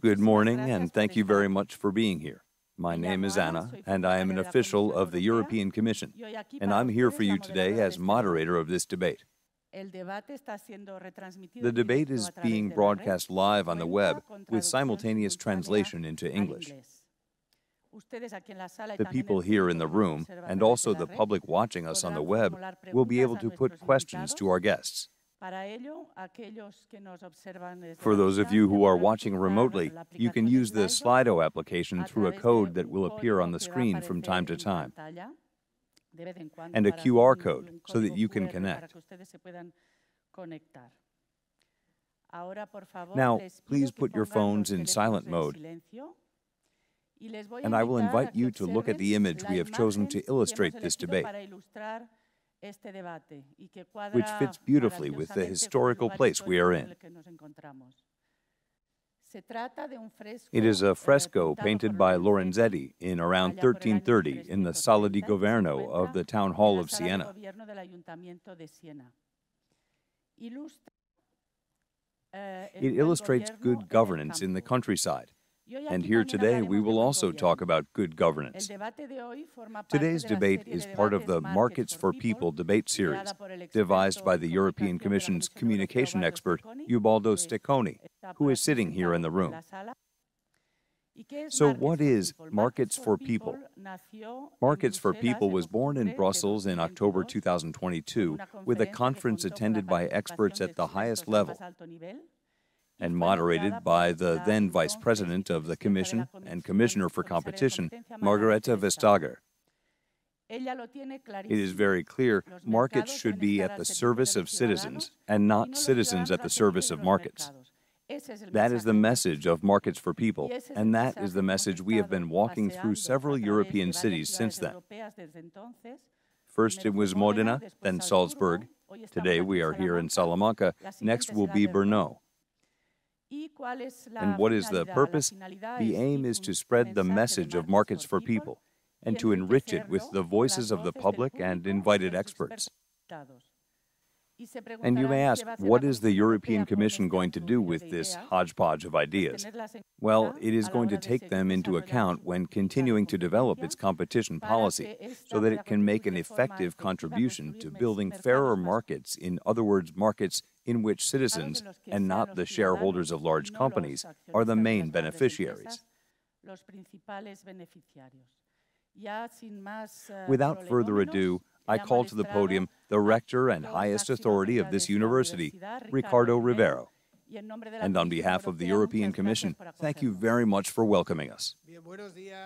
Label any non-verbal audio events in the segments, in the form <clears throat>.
Good morning, and thank you very much for being here. My name is Anna, and I am an official of the European Commission, and I'm here for you today as moderator of this debate. The debate is being broadcast live on the web with simultaneous translation into English. The people here in the room, and also the public watching us on the web, will be able to put questions to our guests. For those of you who are watching remotely, you can use the Slido application through a code that will appear on the screen from time to time, and a QR code so that you can connect. Now, please put your phones in silent mode, and I will invite you to look at the image we have chosen to illustrate this debate, which fits beautifully with the historical place we are in. It is a fresco painted by Lorenzetti in around 1330 in the Sala di Governo of the Town Hall of Siena. It illustrates good governance in the countryside and here today we will also talk about good governance. Today's debate is part of the Markets for People debate series, devised by the European Commission's communication expert, Ubaldo Stecconi, who is sitting here in the room. So, what is Markets for People? Markets for People was born in Brussels in October 2022 with a conference attended by experts at the highest level and moderated by the then Vice President of the Commission and Commissioner for Competition, Margrethe Vestager. It is very clear markets should be at the service of citizens and not citizens at the service of markets. That is the message of Markets for People, and that is the message we have been walking through several European cities since then. First it was Modena, then Salzburg. Today we are here in Salamanca. Next will be Brno. And what is the purpose? The aim is to spread the message of Markets for People and to enrich it with the voices of the public and invited experts. And you may ask, what is the European Commission going to do with this hodgepodge of ideas? Well, it is going to take them into account when continuing to develop its competition policy so that it can make an effective contribution to building fairer markets, in other words, markets in which citizens, and not the shareholders of large companies, are the main beneficiaries. Without further ado, I call to the podium the rector and highest authority of this university, Ricardo Rivero. And on behalf of the European Commission, thank you very much for welcoming us.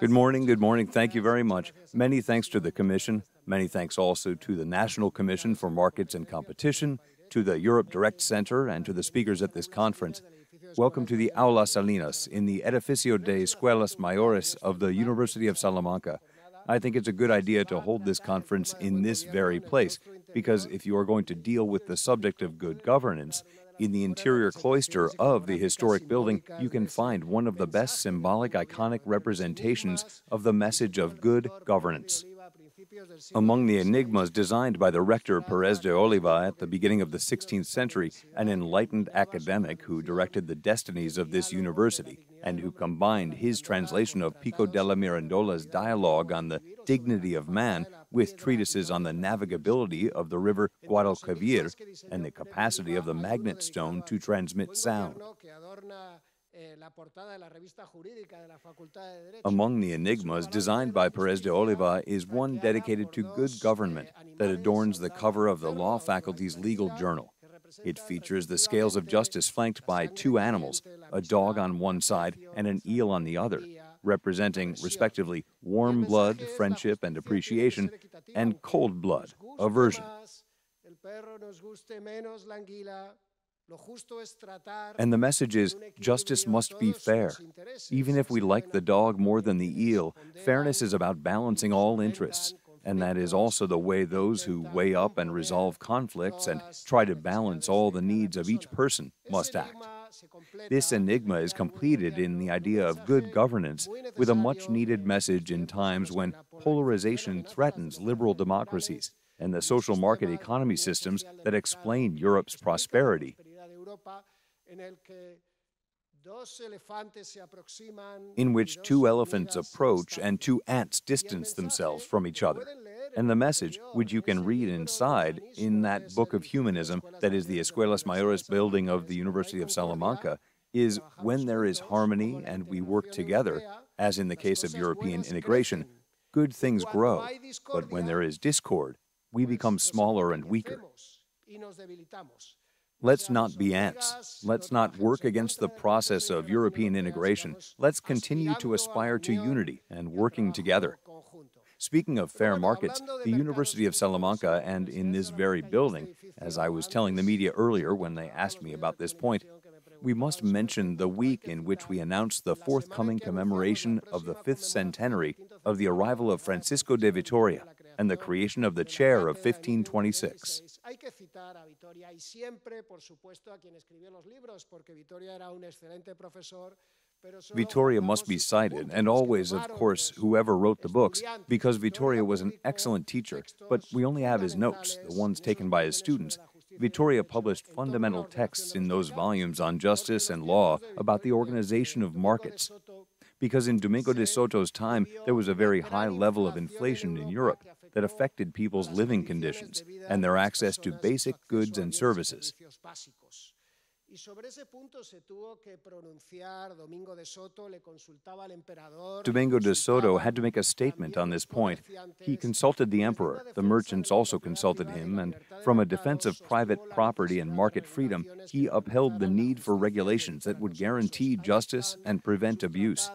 Good morning, good morning, thank you very much. Many thanks to the Commission, many thanks also to the National Commission for Markets and Competition, to the Europe Direct Center, and to the speakers at this conference. Welcome to the Aula Salinas in the Edificio de Escuelas Mayores of the University of Salamanca. I think it's a good idea to hold this conference in this very place, because if you are going to deal with the subject of good governance, in the interior cloister of the historic building, you can find one of the best symbolic, iconic representations of the message of good governance. Among the enigmas designed by the rector Perez de Oliva at the beginning of the 16th century, an enlightened academic who directed the destinies of this university, and who combined his translation of Pico della Mirandola's dialogue on the dignity of man with treatises on the navigability of the river Guadalquivir and the capacity of the magnet stone to transmit sound. Among the enigmas designed by Perez de Oliva is one dedicated to good government that adorns the cover of the law faculty's legal journal. It features the scales of justice flanked by two animals, a dog on one side and an eel on the other, representing, respectively, warm blood, friendship and appreciation, and cold blood, aversion. And the message is justice must be fair. Even if we like the dog more than the eel, fairness is about balancing all interests. And that is also the way those who weigh up and resolve conflicts and try to balance all the needs of each person must act. This enigma is completed in the idea of good governance with a much needed message in times when polarization threatens liberal democracies and the social market economy systems that explain Europe's prosperity in which two elephants approach and two ants distance themselves from each other. And the message, which you can read inside in that book of humanism that is the Escuelas Mayores building of the University of Salamanca, is when there is harmony and we work together, as in the case of European integration, good things grow. But when there is discord, we become smaller and weaker. Let's not be ants. Let's not work against the process of European integration. Let's continue to aspire to unity and working together. Speaking of fair markets, the University of Salamanca and in this very building, as I was telling the media earlier when they asked me about this point, we must mention the week in which we announced the forthcoming commemoration of the fifth centenary of the arrival of Francisco de Vitoria and the creation of the chair of 1526. Vitoria must be cited, and always, of course, whoever wrote the books, because Vitoria was an excellent teacher, but we only have his notes, the ones taken by his students. Vitoria published fundamental texts in those volumes on justice and law about the organization of markets. Because in Domingo de Soto's time, there was a very high level of inflation in Europe that affected people's living conditions and their access to basic goods and services. Domingo de Soto had to make a statement on this point. He consulted the emperor, the merchants also consulted him, and from a defense of private property and market freedom, he upheld the need for regulations that would guarantee justice and prevent abuse.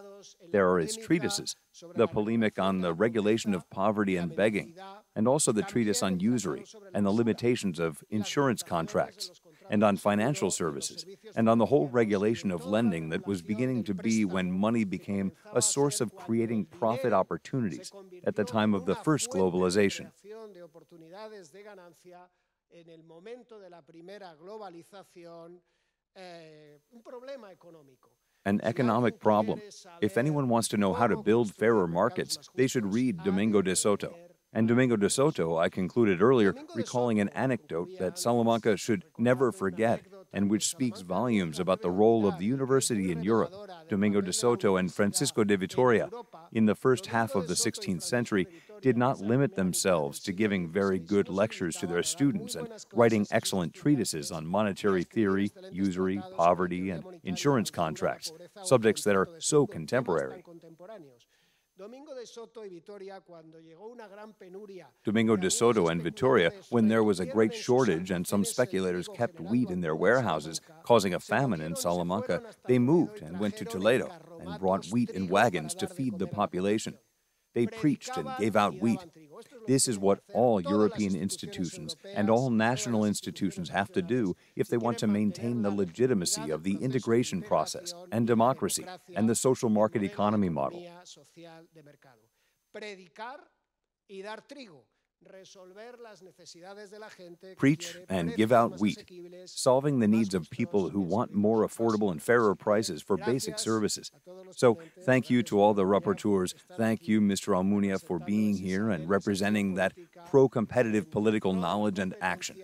There are his treatises, the polemic on the regulation of poverty and begging, and also the treatise on usury and the limitations of insurance contracts and on financial services, and on the whole regulation of lending that was beginning to be when money became a source of creating profit opportunities at the time of the first globalization. An economic problem. If anyone wants to know how to build fairer markets, they should read Domingo de Soto. And Domingo de Soto, I concluded earlier, recalling an anecdote that Salamanca should never forget and which speaks volumes about the role of the university in Europe. Domingo de Soto and Francisco de Vitoria, in the first half of the 16th century, did not limit themselves to giving very good lectures to their students and writing excellent treatises on monetary theory, usury, poverty, and insurance contracts, subjects that are so contemporary. Domingo de Soto and Vitoria, when there was a great shortage and some speculators kept wheat in their warehouses, causing a famine in Salamanca, they moved and went to Toledo and brought wheat in wagons to feed the population. They preached and gave out wheat. This is what all European institutions and all national institutions have to do if they want to maintain the legitimacy of the integration process and democracy and the social market economy model. Preach and give out wheat, solving the needs of people who want more affordable and fairer prices for basic services. So, thank you to all the rapporteurs. Thank you, Mr. Almunia, for being here and representing that pro competitive political knowledge and action.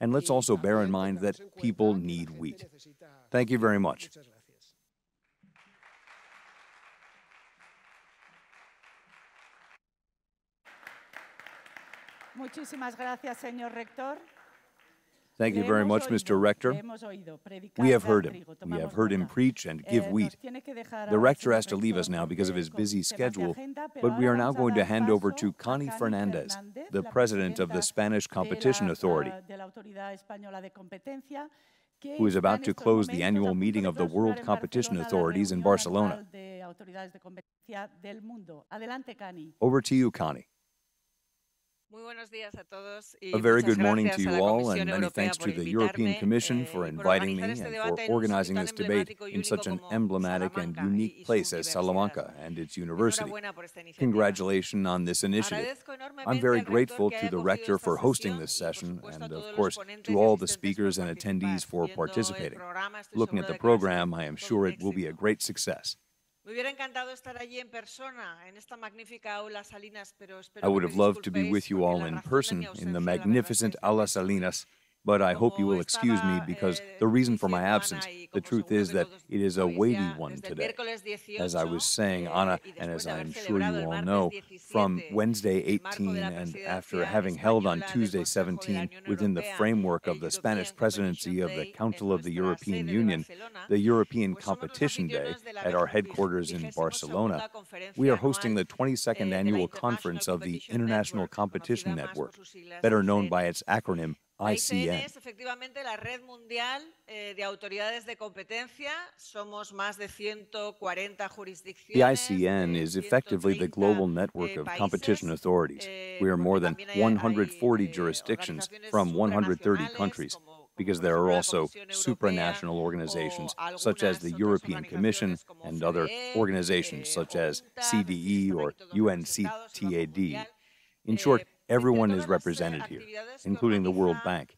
And let's also bear in mind that people need wheat. Thank you very much. Muchísimas gracias, señor rector. Thank you very much, Mr. Rector. We have heard him. We have heard him preach and give wheat. The rector has to leave us now because of his busy schedule, but we are now going to hand over to Cani Fernández, the president of the Spanish Competition Authority, who is about to close the annual meeting of the World Competition Authorities in Barcelona. Over to you, Cani. A very good morning to you all, and many thanks to the European Commission eh, for inviting me and for organizing this debate in such an emblematic and unique place as Salamanca and its university. Congratulations on this initiative. I'm very grateful to the rector for hosting this session, and of course to all the speakers and attendees for participating. Looking at the program, I am sure it will be a great success. I would have loved to be with you all in person in the magnificent Aula Salinas, but I hope you will excuse me because the reason for my absence, the truth is that it is a weighty one today. As I was saying, Ana, and as I'm sure you all know, from Wednesday 18 and after having held on Tuesday 17 within the framework of the Spanish presidency of the Council of the European Union, the European Competition Day at our headquarters in Barcelona, we are hosting the 22nd annual conference of the International Competition Network, better known by its acronym ICN. es efectivamente la red mundial eh, de autoridades de competencia. Somos más de 140 jurisdicciones. The ICN is effectively the global network of competition authorities. We are more than 140 jurisdictions from 130 countries because there are also supranational organizations such as the European Commission and other organizations such as CDE or UNCTAD. In short, Everyone is represented here, including the World Bank.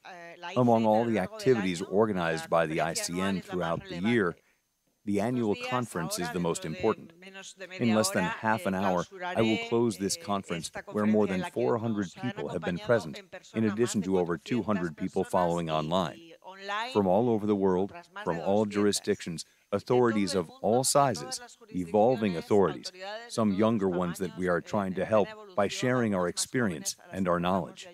Among all the activities organized by the ICN throughout the year, the annual conference is the most important. In less than half an hour, I will close this conference where more than 400 people have been present, in addition to over 200 people following online. From all over the world, from all jurisdictions, authorities of all sizes, evolving authorities, some younger ones that we are trying to help by sharing our experience and our knowledge.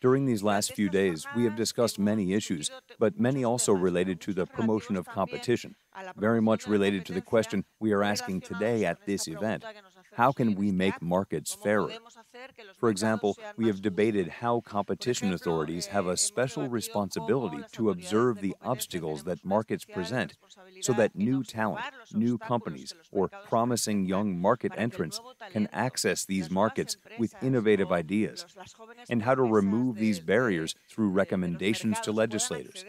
During these last few days, we have discussed many issues, but many also related to the promotion of competition, very much related to the question we are asking today at this event how can we make markets fairer? For example, we have debated how competition authorities have a special responsibility to observe the obstacles that markets present so that new talent, new companies, or promising young market entrants can access these markets with innovative ideas, and how to remove these barriers through recommendations to legislators,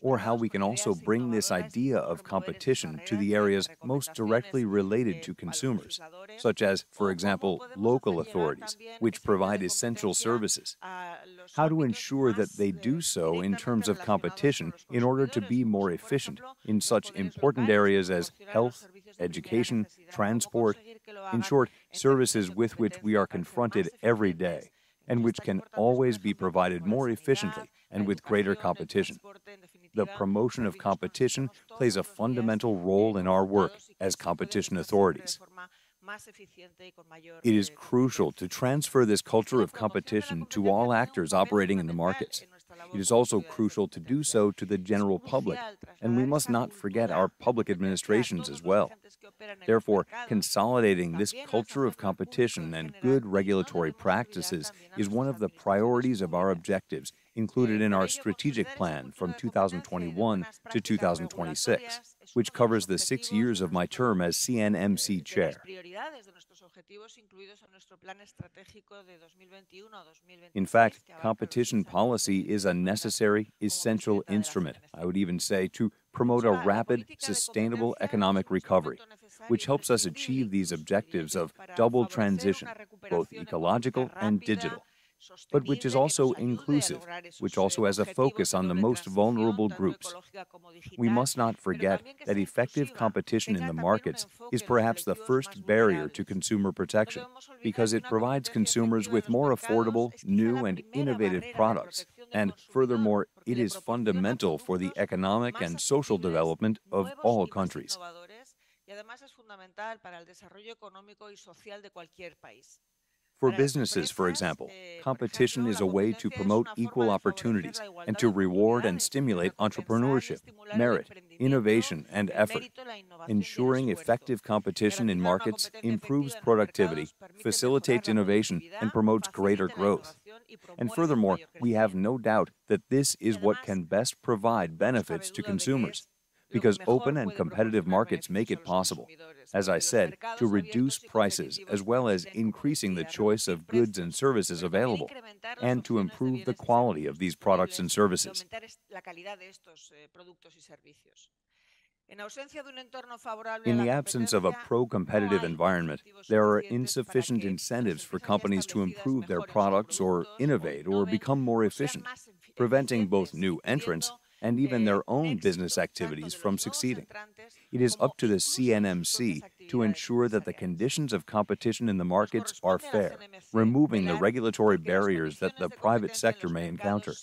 or how we can also bring this idea of competition to the areas most directly related to consumers, such as, for example, local authorities, which provide essential services. How to ensure that they do so in terms of competition in order to be more efficient in such important areas as health, education, transport, in short, services with which we are confronted every day and which can always be provided more efficiently and with greater competition. The promotion of competition plays a fundamental role in our work as competition authorities. It is crucial to transfer this culture of competition to all actors operating in the markets. It is also crucial to do so to the general public, and we must not forget our public administrations as well. Therefore, consolidating this culture of competition and good regulatory practices is one of the priorities of our objectives included in our strategic plan from 2021 to 2026, which covers the six years of my term as CNMC chair. In fact, competition policy is a necessary, essential instrument, I would even say, to promote a rapid, sustainable economic recovery, which helps us achieve these objectives of double transition, both ecological and digital but which is also inclusive, which also has a focus on the most vulnerable groups. We must not forget that effective competition in the markets is perhaps the first barrier to consumer protection because it provides consumers with more affordable, new, and innovative products. And furthermore, it is fundamental for the economic and social development of all countries. For businesses, for example, competition is a way to promote equal opportunities and to reward and stimulate entrepreneurship, merit, innovation, and effort. Ensuring effective competition in markets improves productivity, facilitates innovation, and promotes greater growth. And furthermore, we have no doubt that this is what can best provide benefits to consumers because open and competitive markets make it possible, as I said, to reduce prices as well as increasing the choice of goods and services available, and to improve the quality of these products and services. In the absence of a pro competitive environment, there are insufficient incentives for companies to improve their products or innovate or become more efficient, preventing both new entrants and even their own business activities from succeeding. It is up to the CNMC to ensure that the conditions of competition in the markets are fair, removing the regulatory barriers that the private sector may encounter.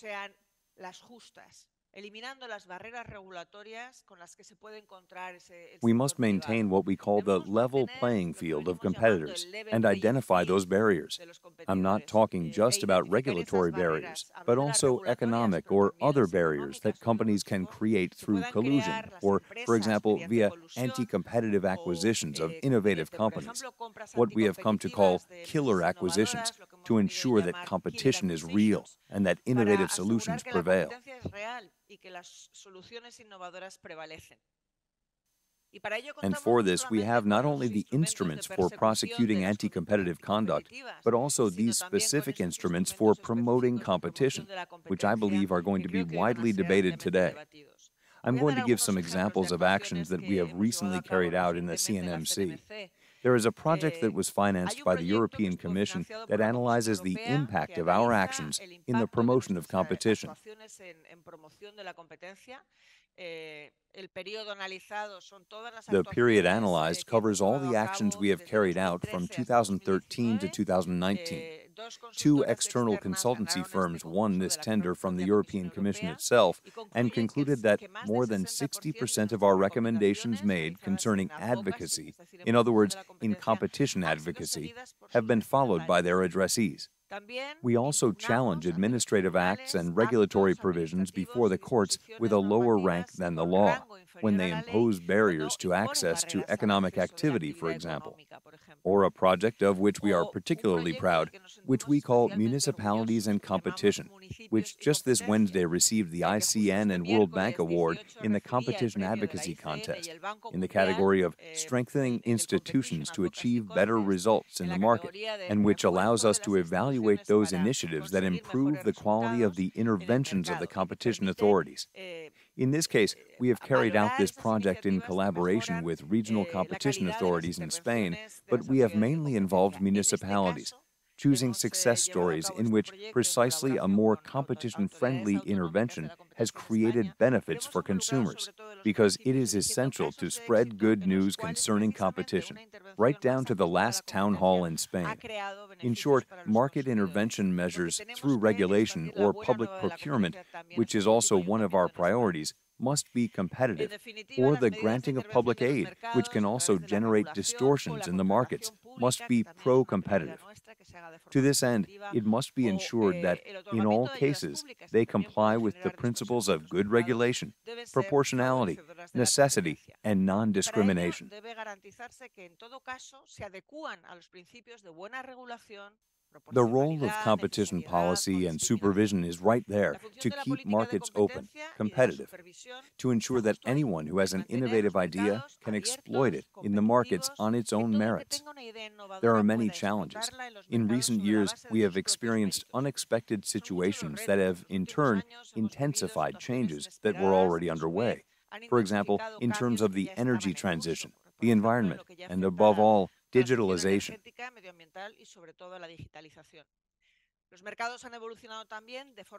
We must maintain what we call the level playing field of competitors and identify those barriers. I'm not talking just about regulatory barriers, but also economic or other barriers that companies can create through collusion or, for example, via anti-competitive acquisitions of innovative companies, what we have come to call killer acquisitions, to ensure that competition is real and that innovative solutions prevail. And for this, we have not only the instruments for prosecuting anti-competitive conduct, but also these specific instruments for promoting competition, which I believe are going to be widely debated today. I'm going to give some examples of actions that we have recently carried out in the CNMC. There is a project that was financed by the European Commission that analyzes the impact of our actions in the promotion of competition. The period analyzed covers all the actions we have carried out from 2013 to 2019. Two external consultancy firms won this tender from the European Commission itself and concluded that more than 60% of our recommendations made concerning advocacy, in other words, in competition advocacy, have been followed by their addressees. We also challenge administrative acts and regulatory provisions before the courts with a lower rank than the law, when they impose barriers to access to economic activity, for example. Or a project of which we are particularly proud, which we call Municipalities and Competition, which just this Wednesday received the ICN and World Bank Award in the Competition Advocacy Contest, in the category of Strengthening Institutions to Achieve Better Results in the Market, and which allows us to evaluate those initiatives that improve the quality of the interventions of the competition authorities. In this case, we have carried out this project in collaboration with regional competition authorities in Spain, but we have mainly involved municipalities, choosing success stories in which precisely a more competition-friendly intervention has created benefits for consumers, because it is essential to spread good news concerning competition, right down to the last town hall in Spain. In short, market intervention measures through regulation or public procurement, which is also one of our priorities, must be competitive, or the granting of public aid, which can also generate distortions in the markets, must be pro-competitive. To this end, it must be ensured that, in all cases, they comply with the principles of good regulation, proportionality, necessity, and non-discrimination. The role of competition policy and supervision is right there to keep markets open, competitive, to ensure that anyone who has an innovative idea can exploit it in the markets on its own merits. There are many challenges. In recent years, we have experienced unexpected situations that have, in turn, intensified changes that were already underway. For example, in terms of the energy transition, the environment, and above all, digitalization.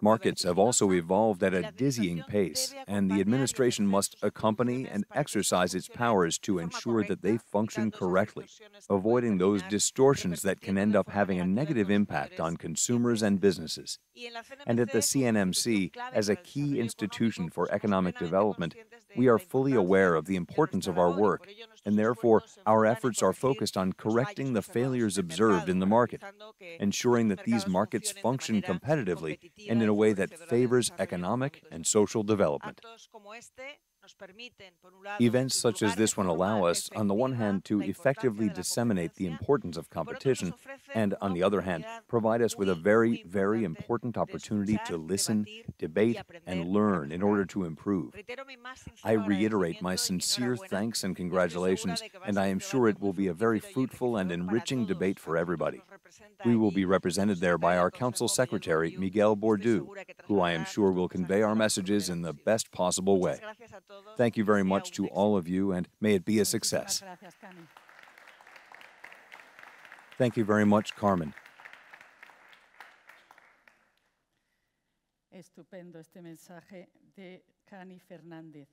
Markets have also evolved at a dizzying pace, and the administration must accompany and exercise its powers to ensure that they function correctly, avoiding those distortions that can end up having a negative impact on consumers and businesses. And at the CNMC, as a key institution for economic development, we are fully aware of the importance of our work, and therefore our efforts are focused on correcting the failures observed in the market, ensuring that these markets function competitively and in a way that favors economic and social development. Events such as this one allow us, on the one hand, to effectively disseminate the importance of competition, and on the other hand, provide us with a very, very important opportunity to listen, debate, and learn in order to improve. I reiterate my sincere thanks and congratulations, and I am sure it will be a very fruitful and enriching debate for everybody. We will be represented there by our Council Secretary, Miguel Bordiú, who I am sure will convey our messages in the best possible way. Thank you very much to all of you, and may it be a success. Thank you very much, Carmen. Estupendo este mensaje de Cani Fernández.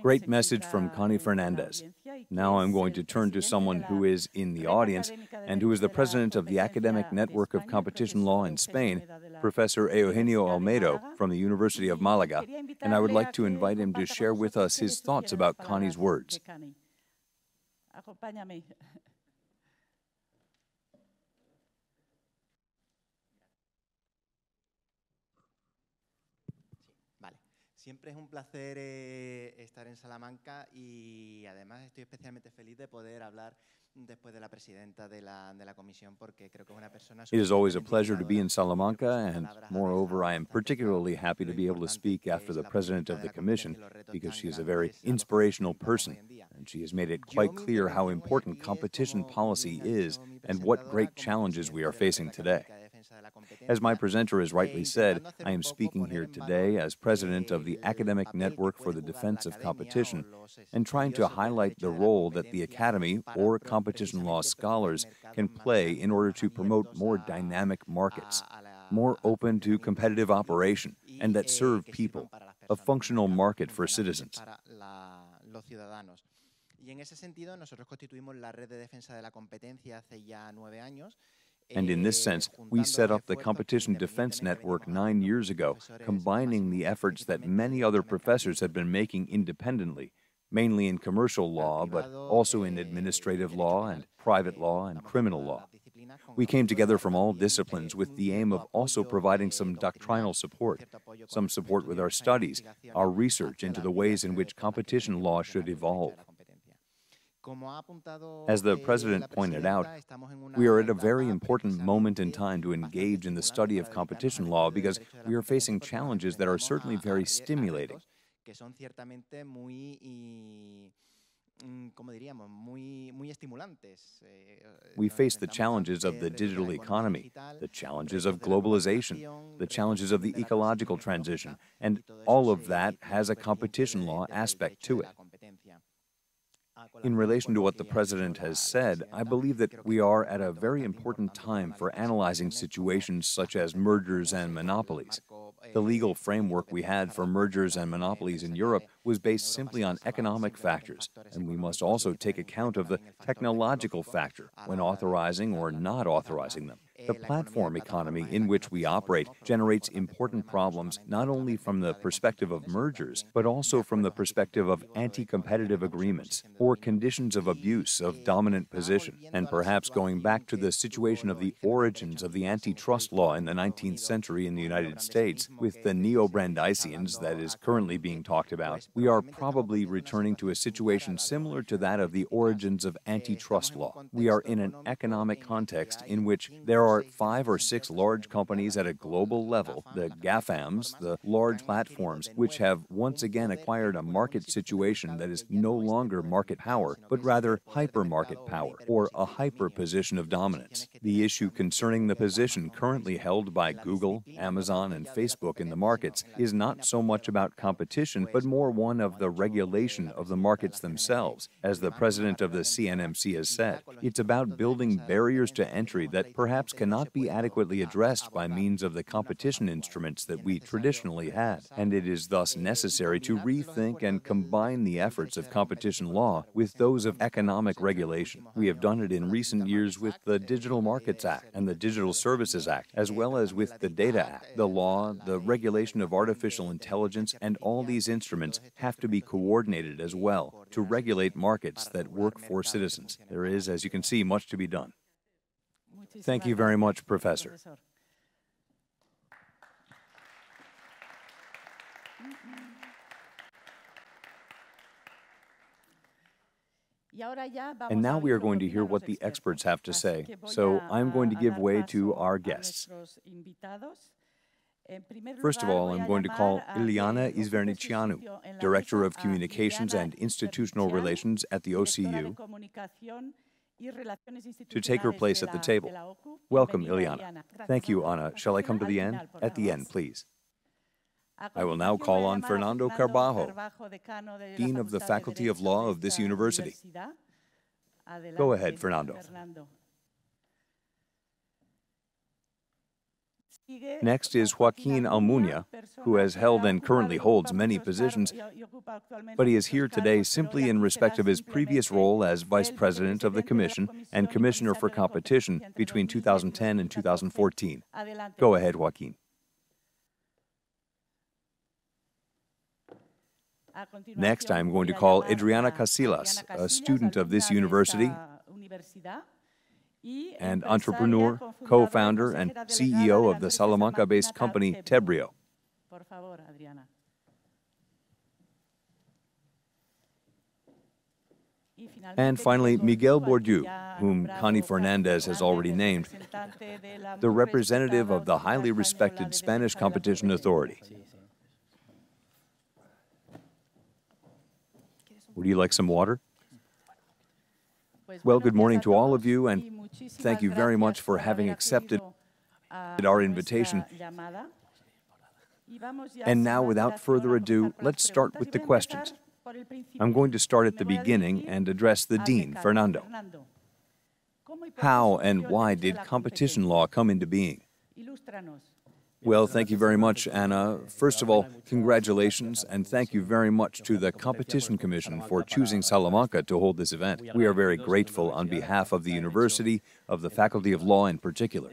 Great message from Cani Fernández. Now I'm going to turn to someone who is in the audience and who is the president of the Academic Network of Competition Law in Spain, Professor Eugenio Olmedo from the University of Malaga, and I would like to invite him to share with us his thoughts about Cani's words. Siempre es un placer eh, estar en Salamanca y además estoy especialmente feliz de poder hablar después de la presidenta de la, de la comisión porque creo que es una persona... It is always a pleasure to be in Salamanca and moreover I am particularly happy to be able to speak after the president of the commission because she is a very inspirational person and she has made it quite clear how important competition policy is and what great challenges we are facing today. As my presenter has rightly said, I am speaking here today as president of the Academic Network for the Defense of Competition and trying to highlight the role that the Academy or competition law scholars can play in order to promote more dynamic markets, more open to competitive operation, and that serve people, a functional market for citizens. Y en ese sentido, nosotros constituimos la Red de Defensa de la Competencia hace ya nueve años and in this sense, we set up the Competition Defense Network nine years ago, combining the efforts that many other professors had been making independently, mainly in commercial law, but also in administrative law and private law and criminal law. We came together from all disciplines with the aim of also providing some doctrinal support, some support with our studies, our research into the ways in which competition law should evolve. As the President pointed out, we are at a very important moment in time to engage in the study of competition law because we are facing challenges that are certainly very stimulating. We face the challenges of the digital economy, the challenges of globalization, the challenges of the ecological transition, and all of that has a competition law aspect to it. In relation to what the President has said, I believe that we are at a very important time for analyzing situations such as mergers and monopolies. The legal framework we had for mergers and monopolies in Europe was based simply on economic factors, and we must also take account of the technological factor when authorizing or not authorizing them. The platform economy in which we operate generates important problems not only from the perspective of mergers, but also from the perspective of anti competitive agreements or conditions of abuse of dominant position, and perhaps going back to the situation of the origins of the antitrust law in the 19th century in the United States with the neo Brandeisians that is currently being talked about, we are probably returning to a situation similar to that of the origins of antitrust law. We are in an economic context in which there are five or six large companies at a global level, the GAFAMs, the large platforms, which have once again acquired a market situation that is no longer market power, but rather hypermarket power, or a hyper position of dominance. The issue concerning the position currently held by Google, Amazon, and Facebook in the markets is not so much about competition, but more one of the regulation of the markets themselves. As the president of the CNMC has said, it's about building barriers to entry that perhaps cannot be adequately addressed by means of the competition instruments that we traditionally had, and it is thus necessary to rethink and combine the efforts of competition law with those of economic regulation. We have done it in recent years with the Digital Markets Act and the Digital Services Act, as well as with the Data Act. The law, the regulation of artificial intelligence, and all these instruments have to be coordinated as well to regulate markets that work for citizens. There is, as you can see, much to be done. Thank you very much, Professor. And now we are going to hear what the experts have to say. So I'm going to give way to our guests. First of all, I'm going to call Ileana Izverniceanu, Director of Communications and Institutional Relations at the OCU, to take her place at the table. de la OCU. Welcome, Ileana. Thank you, Anna. Shall I come to the end? At the end, please. I will now call on Fernando Carbajo, Carbajo, decano de la Dean of the Faculty of Law of this university. Go ahead, Fernando. Next is Joaquin Almunia, who has held and currently holds many positions, but he is here today simply in respect of his previous role as Vice President of the Commission and Commissioner for Competition between 2010 and 2014. Go ahead, Joaquin. Next, I'm going to call Adriana Casillas, a student of this university and entrepreneur, co-founder, and CEO of the Salamanca-based company Tebrio. And finally, Miguel Bordiú, whom Cani Fernández has already named, the representative of the highly respected Spanish Competition Authority. Would you like some water? Well, good morning to all of you, and thank you very much for having accepted our invitation. And now, without further ado, let's start with the questions. I'm going to start at the beginning and address the Dean, Fernando. How and why did competition law come into being? Well, thank you very much, Anna. First of all, congratulations, and thank you very much to the Competition Commission for choosing Salamanca to hold this event. We are very grateful on behalf of the university, of the Faculty of Law in particular.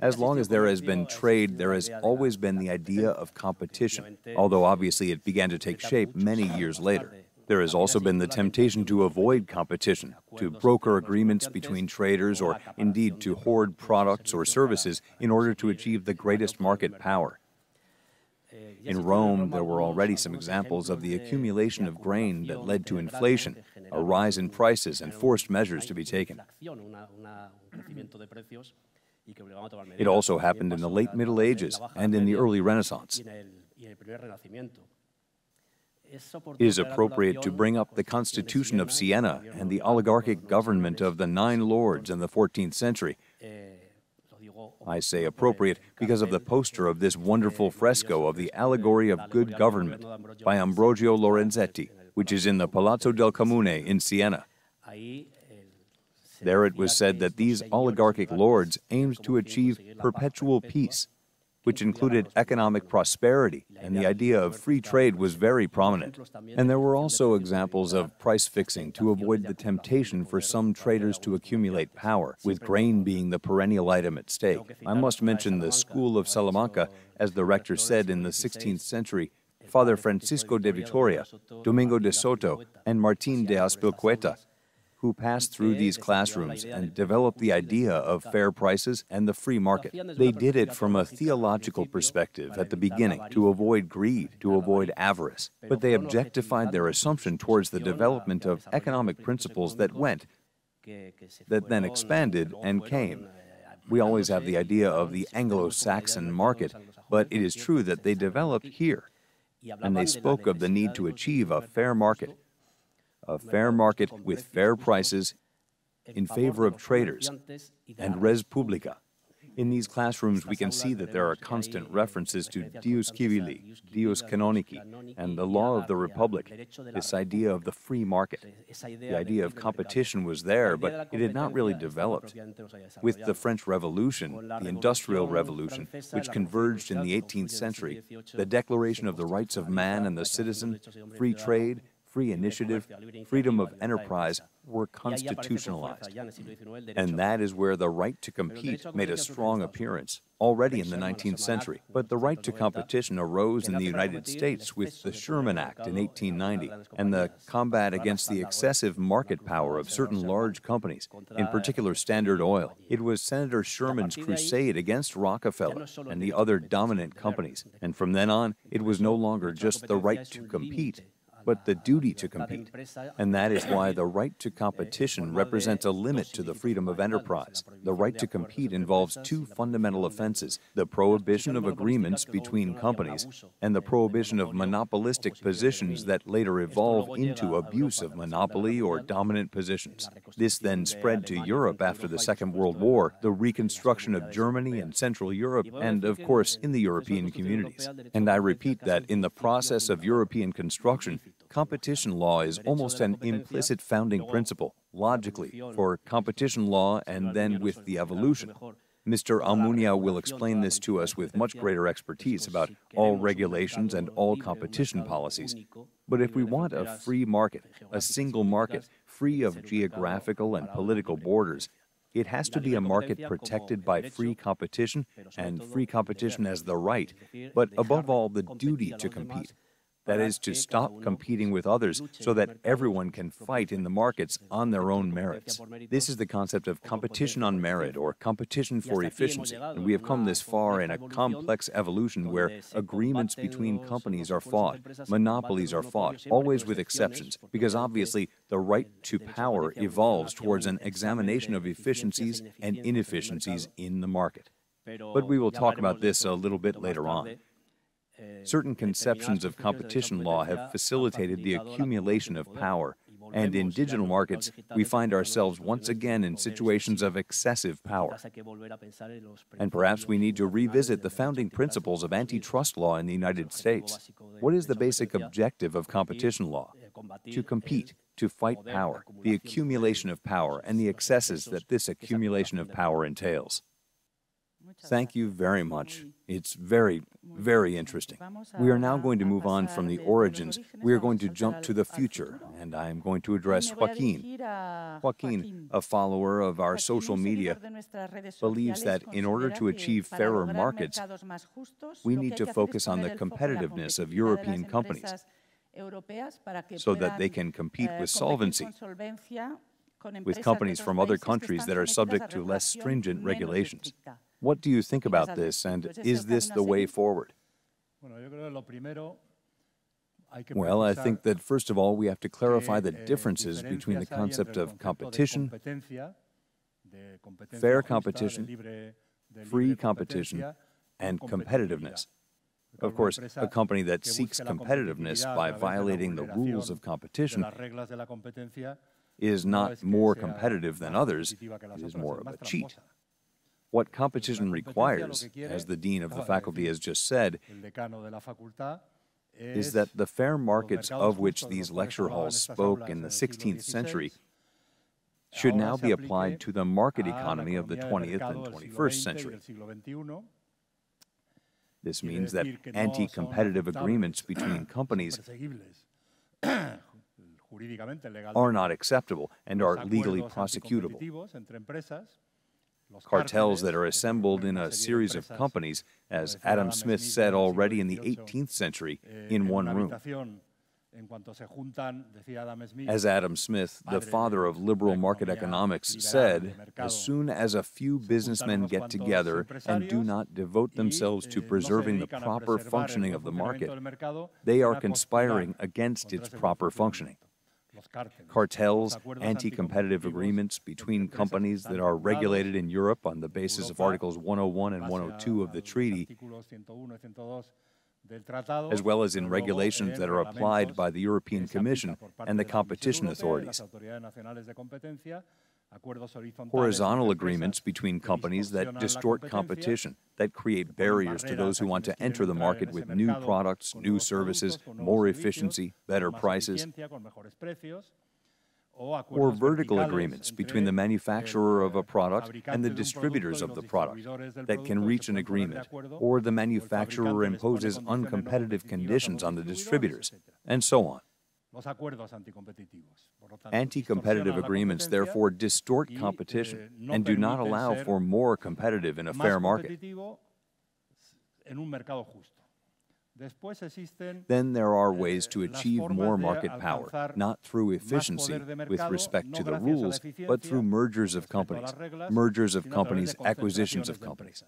As long as there has been trade, there has always been the idea of competition, although obviously it began to take shape many years later. There has also been the temptation to avoid competition, to broker agreements between traders, or indeed to hoard products or services in order to achieve the greatest market power. In Rome, there were already some examples of the accumulation of grain that led to inflation, a rise in prices, and forced measures to be taken. It also happened in the late Middle Ages and in the early Renaissance. It is appropriate to bring up the Constitution of Siena and the oligarchic government of the Nine Lords in the 14th century. I say appropriate because of the poster of this wonderful fresco of the Allegory of Good Government by Ambrogio Lorenzetti, which is in the Palazzo del Comune in Siena. Eh, there it was said that these oligarchic lords aimed to achieve perpetual peace, which included economic prosperity, and the idea of free trade was very prominent. And there were also examples of price fixing to avoid the temptation for some traders to accumulate power, with grain being the perennial item at stake. I must mention the School of Salamanca, as the rector said in the 16th century, Father Francisco de Vitoria, Domingo de Soto, and Martin de Azpilcueta, who passed through these classrooms and developed the idea of fair prices and the free market. They did it from a theological perspective at the beginning to avoid greed, to avoid avarice. But they objectified their assumption towards the development of economic principles that went, that then expanded and came. We always have the idea of the Anglo Saxon market, but it is true that they developed here. And they spoke of the need to achieve a fair market a fair market with fair prices in favor of traders and res publica. In these classrooms, we can see that there are constant references to Deus civili, Deus canonici, and the law of the republic, this idea of the free market. The idea of competition was there, but it had not really developed. With the French Revolution, the Industrial Revolution, which converged in the 18th century, the Declaration of the Rights of Man and the Citizen, free trade, free initiative, freedom of enterprise were constitutionalized. And that is where the right to compete made a strong appearance, already in the 19th century. But the right to competition arose in the United States with the Sherman Act in 1890 and the combat against the excessive market power of certain large companies, in particular Standard Oil. It was Senator Sherman's crusade against Rockefeller and the other dominant companies. And from then on, it was no longer just the right to compete, but the duty to compete. And that is why the right to <coughs> competition represents a limit to the freedom of enterprise. The right to compete involves two fundamental offenses the prohibition of agreements between companies and the prohibition of monopolistic positions that later evolve into abuse of monopoly or dominant positions. This then spread to Europe after the Second World War, the reconstruction of Germany and Central Europe, and of course in the European communities. And I repeat that in the process of European construction, competition law is almost an implicit founding principle, logically, for competition law and then with the evolution. Mr. Almunia will explain this to us with much greater expertise about all regulations and all competition policies. But if we want a free market, a single market, free of geographical and political borders, it has to be a market protected by free competition and free competition as the right, but above all, the duty to compete. That is to stop competing with others so that everyone can fight in the markets on their own merits. This is the concept of competition on merit or competition for efficiency, and we have come this far in a complex evolution where agreements between companies are fought, monopolies are fought, always with exceptions, because obviously the right to power evolves towards an examination of efficiencies and inefficiencies in the market. But we will talk about this a little bit later on. Certain conceptions of competition law have facilitated the accumulation of power, and in digital markets, we find ourselves once again in situations of excessive power. And perhaps we need to revisit the founding principles of antitrust law in the United States. What is the basic objective of competition law? To compete, to fight power, the accumulation of power, and the excesses that this accumulation of power entails. Thank you very much. It's very, very interesting. We are now going to move on from the origins. We are going to jump to the future, and I am going to address Joaquin. Joaquin, a follower of our social media, believes that in order to achieve fairer markets, we need to focus on the competitiveness of European companies so that they can compete with solvency with companies from other countries that are subject to less stringent regulations. What do you think about this, and is this the way forward? Well, I think that first of all, we have to clarify the differences between the concept of competition, fair competition, free competition, and competitiveness. Of course, a company that seeks competitiveness by violating the rules of competition is not more competitive than others, it is more of a cheat. What competition requires, as the dean of the faculty has just said, is that the fair markets of which these lecture halls spoke in the 16th century should now be applied to the market economy of the 20th and 21st century. This means that anti competitive agreements between <clears throat> companies <clears throat> are not acceptable and are legally prosecutable cartels that are assembled in a series of companies, as Adam Smith said already in the 18th century, in one room. As Adam Smith, the father of liberal market economics, said, as soon as a few businessmen get together and do not devote themselves to preserving the proper functioning of the market, they are conspiring against its proper functioning cartels, anti competitive agreements between companies that are regulated in Europe on the basis of Articles 101 and 102 of the treaty, as well as in regulations that are applied by the European Commission and the competition authorities horizontal agreements between companies that distort competition, that create barriers to those who want to enter the market with new products, new services, more efficiency, better prices, or vertical agreements between the manufacturer of a product and the distributors of the product that can reach an agreement, or the manufacturer imposes uncompetitive conditions on the distributors, and so on. Anti competitive agreements therefore distort competition and do not allow for more competitive in a fair market. Then there are ways to achieve more market power, not through efficiency with respect to the rules, but through mergers of companies, mergers of companies, acquisitions of companies.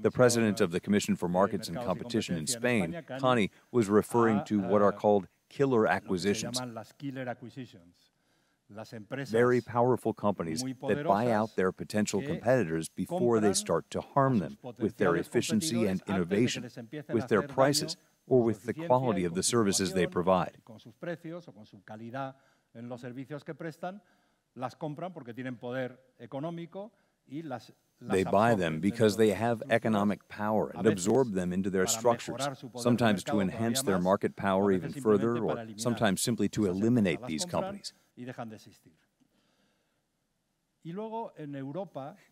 The president of the Commission for Markets and Competition in Spain, Cani, was referring to what are called killer acquisitions. Very powerful companies that buy out their potential competitors before they start to harm them with their efficiency and innovation, with their prices, or with the quality of the services they provide buy them because they have economic power and absorb them into their structures, sometimes to enhance their market power even further, or sometimes simply to eliminate these companies.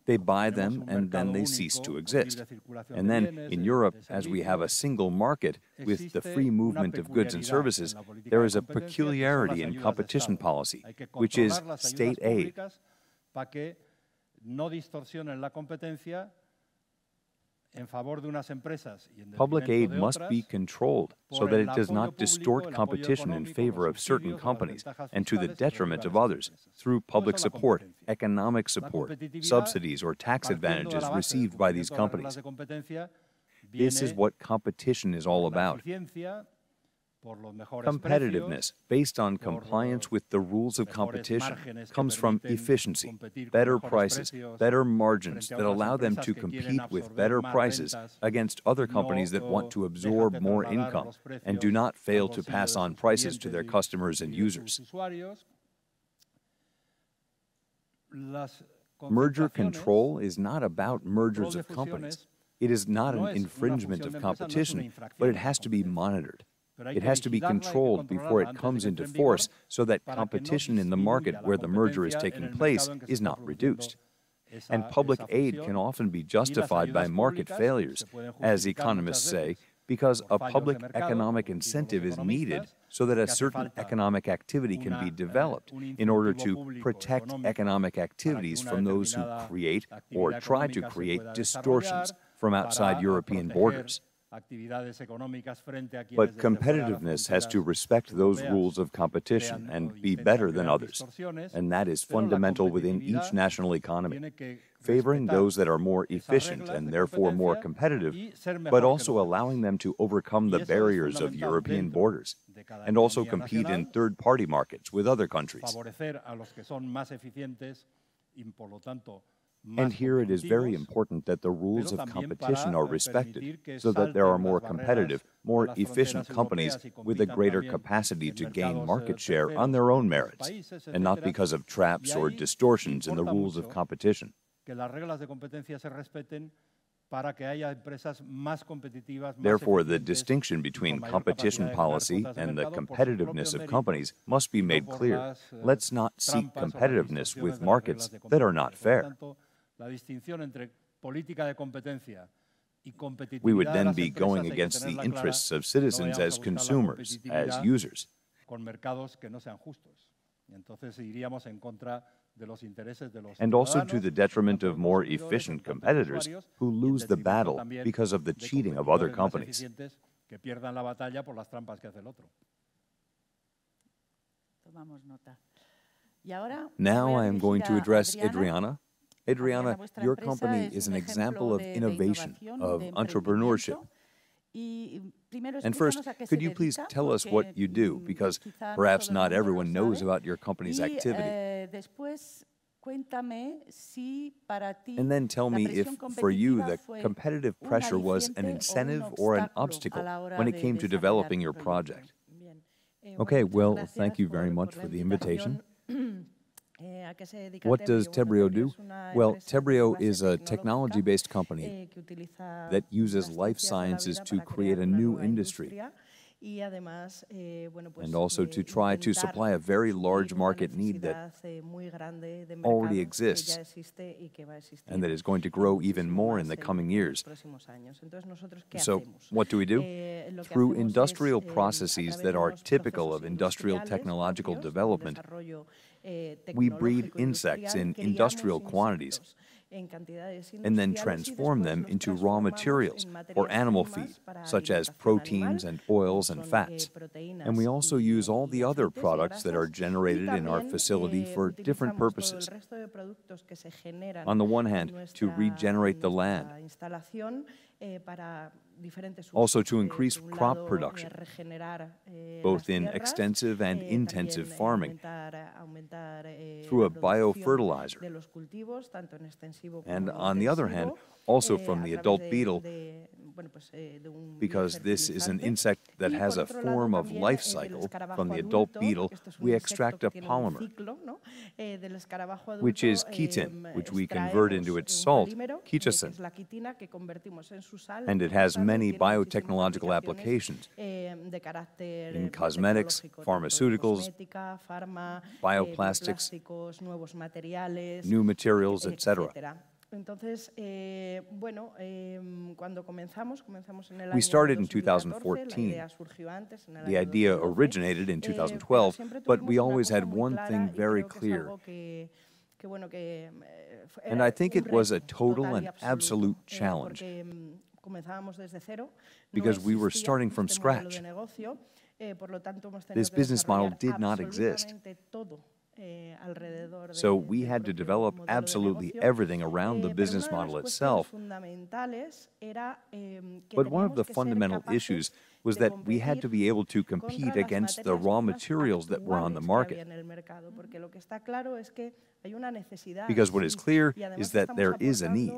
They buy them And then they cease to exist. And then in Europe, as we have a single market with the free movement of goods and services, en la política there is a competencia, que son peculiarity in competition policy, which is controlar las ayudas state aid. Públicas para que no distorsionen la competencia en favor de unas empresas y en Public aid must be controlled so that it does not distort competition in favor of certain subsidios o las companies and to the detriment of others through public eso es la support, economic support, subsidies, or tax advantages la base del received by these cumplimiento de las reglas companies. This is what competition is all about. Competitiveness, based on compliance with the rules of competition, comes from efficiency, better prices, better margins that allow them to compete with better prices against other companies that want to absorb more income and do not fail to pass on prices to their customers and y de sus users. Merger control is not about mergers of companies. It is not an infringement of de empresa, no es una competition, but it has to be monitored. It has to be vigilarla, hay que controlled before it controlarla antes de comes into force so that para que no competition in the market where the merger is taking place mercado en que se is not reduced. And public aid can often be justified by market failures, as economists say, because a public economic como dicen los incentive is needed so that a certain economic activity can be eh, developed in order to protect economic activities from those who create or try to create distortions from outside European borders. Actividades económicas frente a quienes But desde fuera de las competitiveness has to respect those rules of competition and be better than others. And that is fundamental within each national economy, favoring those that are more efficient and therefore more competitive, y ser mejor but also allowing them to overcome the barriers of European borders and also compete in third party markets with other countries. Favorecer a los que son más eficientes y por lo tanto más And here it is very important that the rules of competition are respected so that there are more competitive, more efficient companies with a greater capacity to gain eh, market share on their own merits and not because of traps or distortions in the rules of competition. que las reglas de competencia se respeten para que haya empresas más competitivas, más Therefore, the distinction between competition capacidad de ganar policy and the mercado por su competitiveness of companies must be made clear. eh, Let's not seek trampas o las competitiveness with markets that are not competencia. Por lo fair. Tanto, la distinción entre política de competencia y competitividad We would then be going against the interests of citizens as vayamos a buscar la consumers, as users. con mercados que no sean justos. Y entonces iríamos en contra de los intereses de los and also to the detriment of more efficient competitors who lose the battle because of the cheating of other companies. eficientes que pierdan la batalla por las trampas que hace el otro. Tomamos nota. Y ahora Now I am going to a address Adriana. Adriana. Your company is an example of innovation, of entrepreneurship. emprendimiento. Y primero And first, explícanos a qué se could you please tell us what you do? mm, Because perhaps not everyone knows about your company's activity. eh, después cuéntame si para ti And then tell me if, for you, the competitive pressure was an aliciente o un incentive or an obstacle a la hora when it came to developing your project. Eh, Okay, well, thank you very much for the invitation. <clears throat> What does Tebrio do? Well, Tebrio is a technology-based company eh, that uses life ciencias de la sciences to create a new industry. industria y además, eh, and also eh, to try to supply a very large market need that necesidad, eh, muy grande de already mercado que ya exists existe y que va a existir and that is going to grow even more in the coming years. próximos años. Entonces, nosotros, ¿qué So, what do we do? Eh, Through industrial eh, processes that are typical of industrial technological development, eh, we breed insects in industrial quantities insectos en cantidades and then transform them into raw materials or animal feed, such as proteins and oils and eh, fats. And we also use all the other products that are generated in our facility eh, for different utilizamos todo el purposes. resto de productos que se generan On the one hand, to regenerate the en land, nuestra instalación, eh, para diferentes Also usos. to Eh, increase por un and on the other hand, also from the adult beetle, because this is an insect that has a form of life cycle, from the adult beetle, we extract a polymer, which is and which we convert into its salt, also and it has many biotechnological applications in cosmetics, pharmaceuticals, bioplastics, new materials, etc. We started in 2014. The idea originated in 2012, but we always had one thing very clear and I think it was a total and absolute challenge because we were starting from scratch. This business model did not exist. So we had to develop absolutely everything around the business model itself. But one of the fundamental issues was that we had to be able to compete against the raw materials that were on the market. Because what is clear is that there is a need.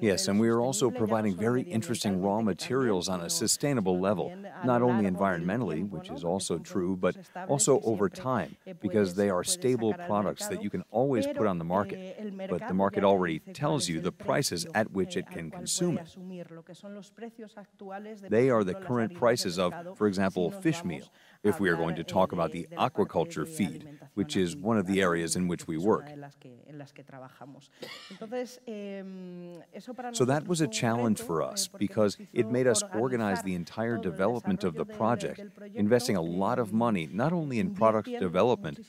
Yes, and we are also providing very interesting raw materials on a sustainable level, not only environmentally, which is also true, but also over time, because they are stable products that you can always put on the market. But the market already tells you the prices at which it can consume it. They are the current prices of, for example, fish meal if we are going to talk about the aquaculture feed, which is one of the areas in which we work. So that was a challenge for us because it made us organize the entire development of the project, investing a lot of money not only in product development,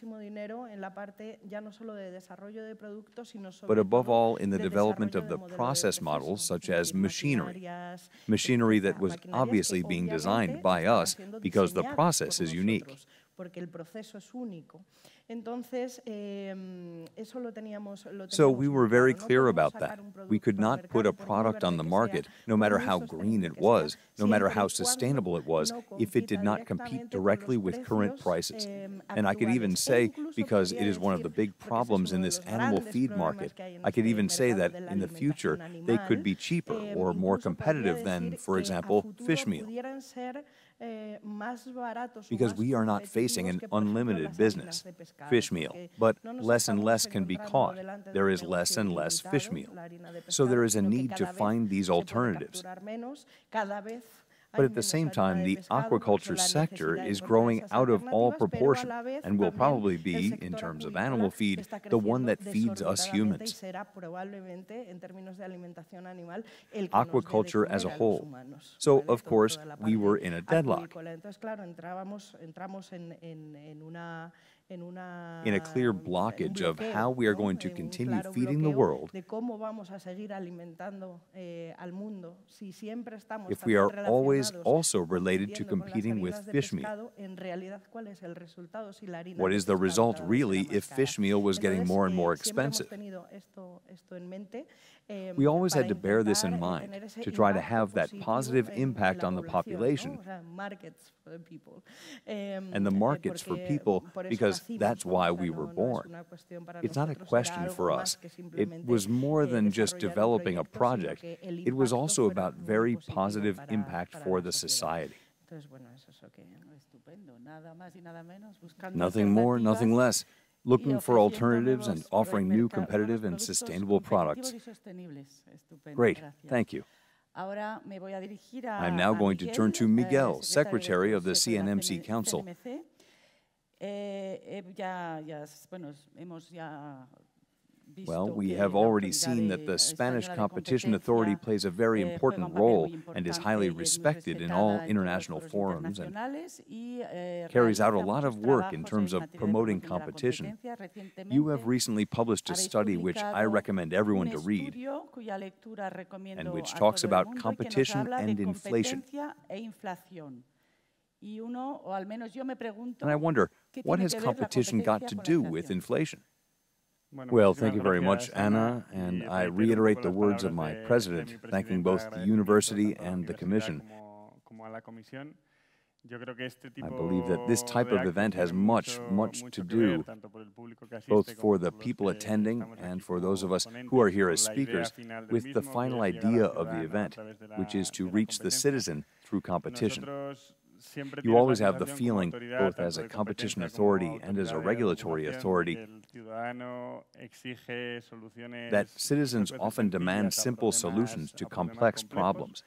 but above all in the development of the process models such as machinery, machinery that was obviously being designed by us because the process is unique. So we were very clear about that. We could not put a product on the market, no matter how green it was, no matter how sustainable it was, if it did not compete directly with current prices. And I could even say, because it is one of the big problems in this animal feed market, I could even say that in the future they could be cheaper or more competitive than, for example, fish meal because we are not facing an unlimited business, fish meal, but less and less can be caught. There is less and less fish meal. So there is a need to find these alternatives. But at the same time, the aquaculture sector is growing out of all proportion and will probably be, in terms of animal feed, the one that feeds us humans. Aquaculture as a whole. So, of course, we were in a deadlock in a clear blockage of how we are going to continue feeding the world if we are always also related to competing with fish meal. What is the result really if fish meal was getting more and more expensive? We always had to bear this in mind to try to have that positive impact on the population and the markets for people because that's why we were born. It's not a question for us. It was more than just developing a project, it was also about very positive impact for the society. Nothing more, nothing less looking for alternatives and offering new competitive and sustainable products. Great, thank you. I'm now going to turn to Miguel, Secretary of the CNMC Council. Well, we have already seen that the Spanish competition authority plays a very important role and is highly respected in all international forums and carries out a lot of work in terms of promoting competition. You have recently published a study which I recommend everyone to read and which talks about competition and inflation. And I wonder, what has competition got to do with inflation? Well, thank you very much, Ana, and I reiterate the words of my president, thanking both the university and the commission. I believe that this type of event has much, much to do, both for the people attending and for those of us who are here as speakers, with the final idea of the event, which is to reach the citizen through competition. You always have the feeling, both as a competition authority and as a regulatory authority, that citizens often demand simple solutions to complex problems.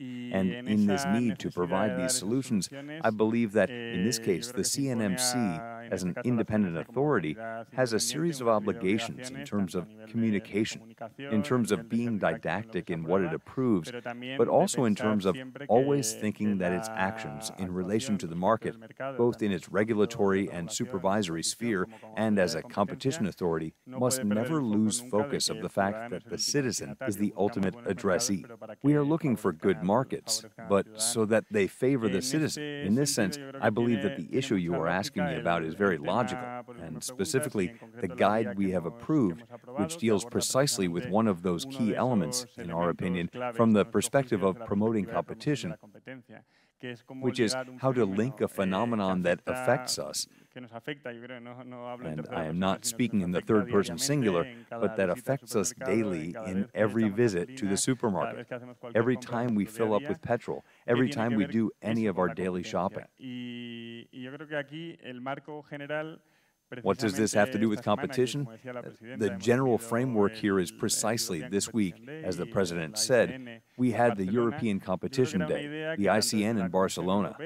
And in this need to provide these solutions, I believe that, in this case, the CNMC as an independent authority, has a series of obligations in terms of communication, in terms of being didactic in what it approves, but also in terms of always thinking that its actions in relation to the market, both in its regulatory and supervisory sphere and as a competition authority, must never lose focus of the fact that the citizen is the ultimate addressee. We are looking for good markets, but so that they favor the citizen. In this sense, I believe that the issue you are asking me about is is very logical, and specifically the guide we have approved, which deals precisely with one of those key elements, in our opinion, from the perspective of promoting competition, which is how to link a phenomenon that affects us and I am not speaking in the third person singular, but that affects us daily in every visit to the supermarket, every time we fill up with petrol, every time we do any of our daily shopping. What does this have to do with competition? The general framework here is precisely this week, as the president said, we had the European Competition Day, the ICN in Barcelona.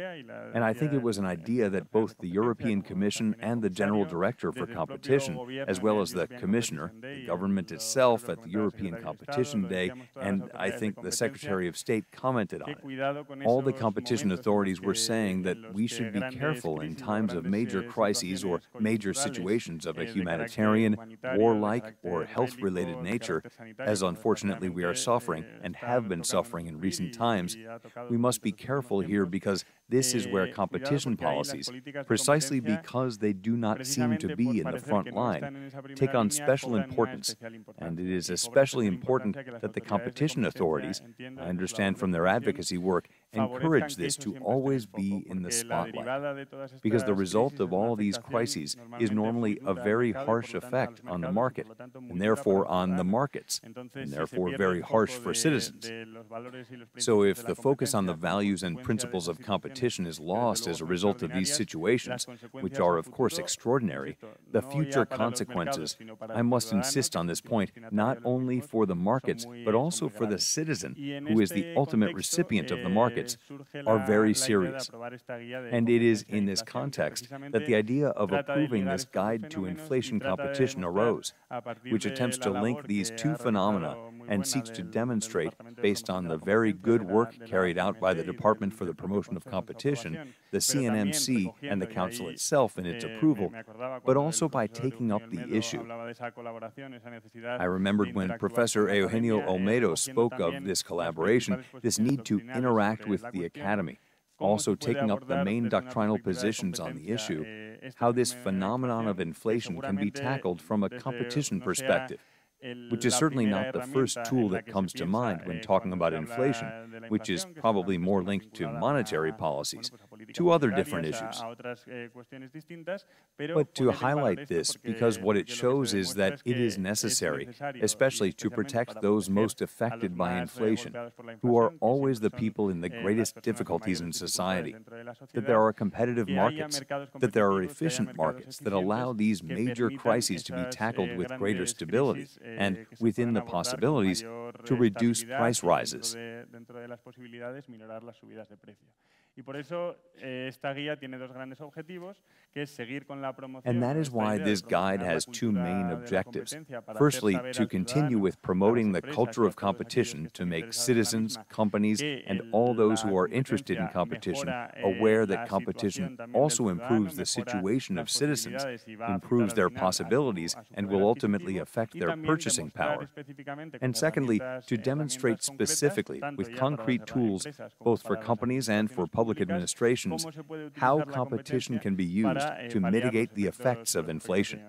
And I think it was an idea that both the European Commission and the General Director for Competition, as well as the Commissioner, the government itself at the European Competition Day, and I think the Secretary of State commented on it. All the competition authorities were saying that we should be careful in times of major crises or major situations of a humanitarian, warlike, or health related nature, as unfortunately we are suffering and have been suffering in recent times, we must be careful here because this is where competition policies, precisely because they do not seem to be in the front line, take on special importance. And it is especially important that the competition authorities, I understand from their advocacy work, encourage this to always be in the spotlight, because the result of all these crises is normally a very harsh effect on the market, and therefore on the markets, and therefore very harsh for citizens. So if the focus on the values and principles of competition is lost as a result of these situations, which are of course extraordinary, the future consequences, I must insist on this point, not only for the markets, but also for the citizen, who is the ultimate recipient of the market markets are very serious. And it is in this context that the idea of approving this guide to inflation competition arose, which attempts to link these two phenomena and seeks to demonstrate, based on the very good work carried out by the Department for the Promotion of Competition, the CNMC, and the Council itself in its approval, but also by taking up the issue. I remembered when Professor Eugenio Olmedo spoke of this collaboration, this need to interact with the Academy also taking up the main doctrinal positions on the issue, how this phenomenon of inflation can be tackled from a competition perspective which is certainly not the first tool that comes to mind when talking about inflation, which is probably more linked to monetary policies, to other different issues. But to highlight this, because what it shows is that it is necessary, especially to protect those most affected by inflation, who are always the people in the greatest difficulties in society, that there are competitive markets, that there are efficient markets that allow these major crises to be tackled with greater stability and within the possibilities to reduce price rises. Y por eso eh, esta guía tiene dos grandes objetivos, que es seguir con la promoción. And that is why this guide has two main objectives. Firstly, to continue with promoting the culture of competition to make citizens, companies, and all those who are interested in competition aware that competition also improves the situation of citizens, improves their possibilities, and will ultimately affect their purchasing power. And secondly, to demonstrate specifically with concrete tools, both for companies and for public public administrations, cómo se puede how competition can be used to mitigate the effects of los efectos de inflation.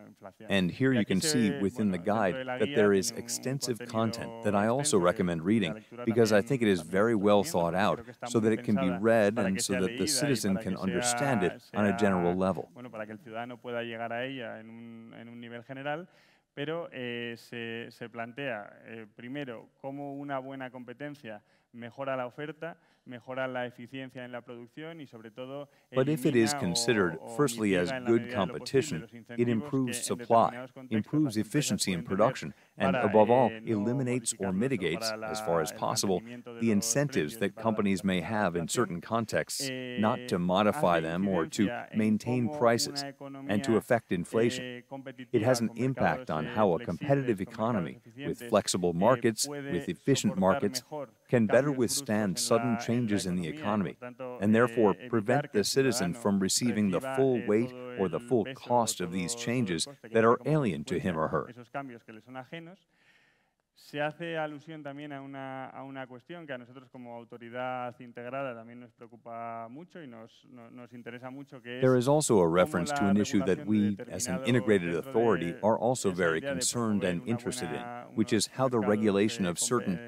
And here you can see within the guide that there is extensive content that I also recommend reading because I think it is very well thought out creo que está so that it can be read and so that the citizen can understand it on a general level. Bueno, para que el ciudadano pueda llegar a ella en un, nivel general, pero eh, se, se plantea, eh, primero, cómo una buena competencia mejora la oferta, mejora la eficiencia en la producción y sobre todo But if it is considered firstly as mitiga en la good medida de lo posible competition, it improves supply, improves efficiency in production, and above all, eh, eliminates or mitigates, as far as possible, the incentives that companies may have in certain contexts not Eh, to modify them or to maintain prices and to affect inflation. eh, It has an impact on how a competitive economy with flexible markets, with efficient markets, can better withstand sudden la changes in the economía y, por economy, and therefore eh, prevent the citizen from receiving the full weight or the full cost of these changes that are alien to him or her. esos cambios que le son ajenos. Se hace alusión también a una, a una cuestión que a nosotros como autoridad integrada también nos preocupa mucho y nos, no- nos interesa mucho, que There is also a reference to an issue that we, as an integrated authority, are also very concerned and interested in, which is how the regulation of certain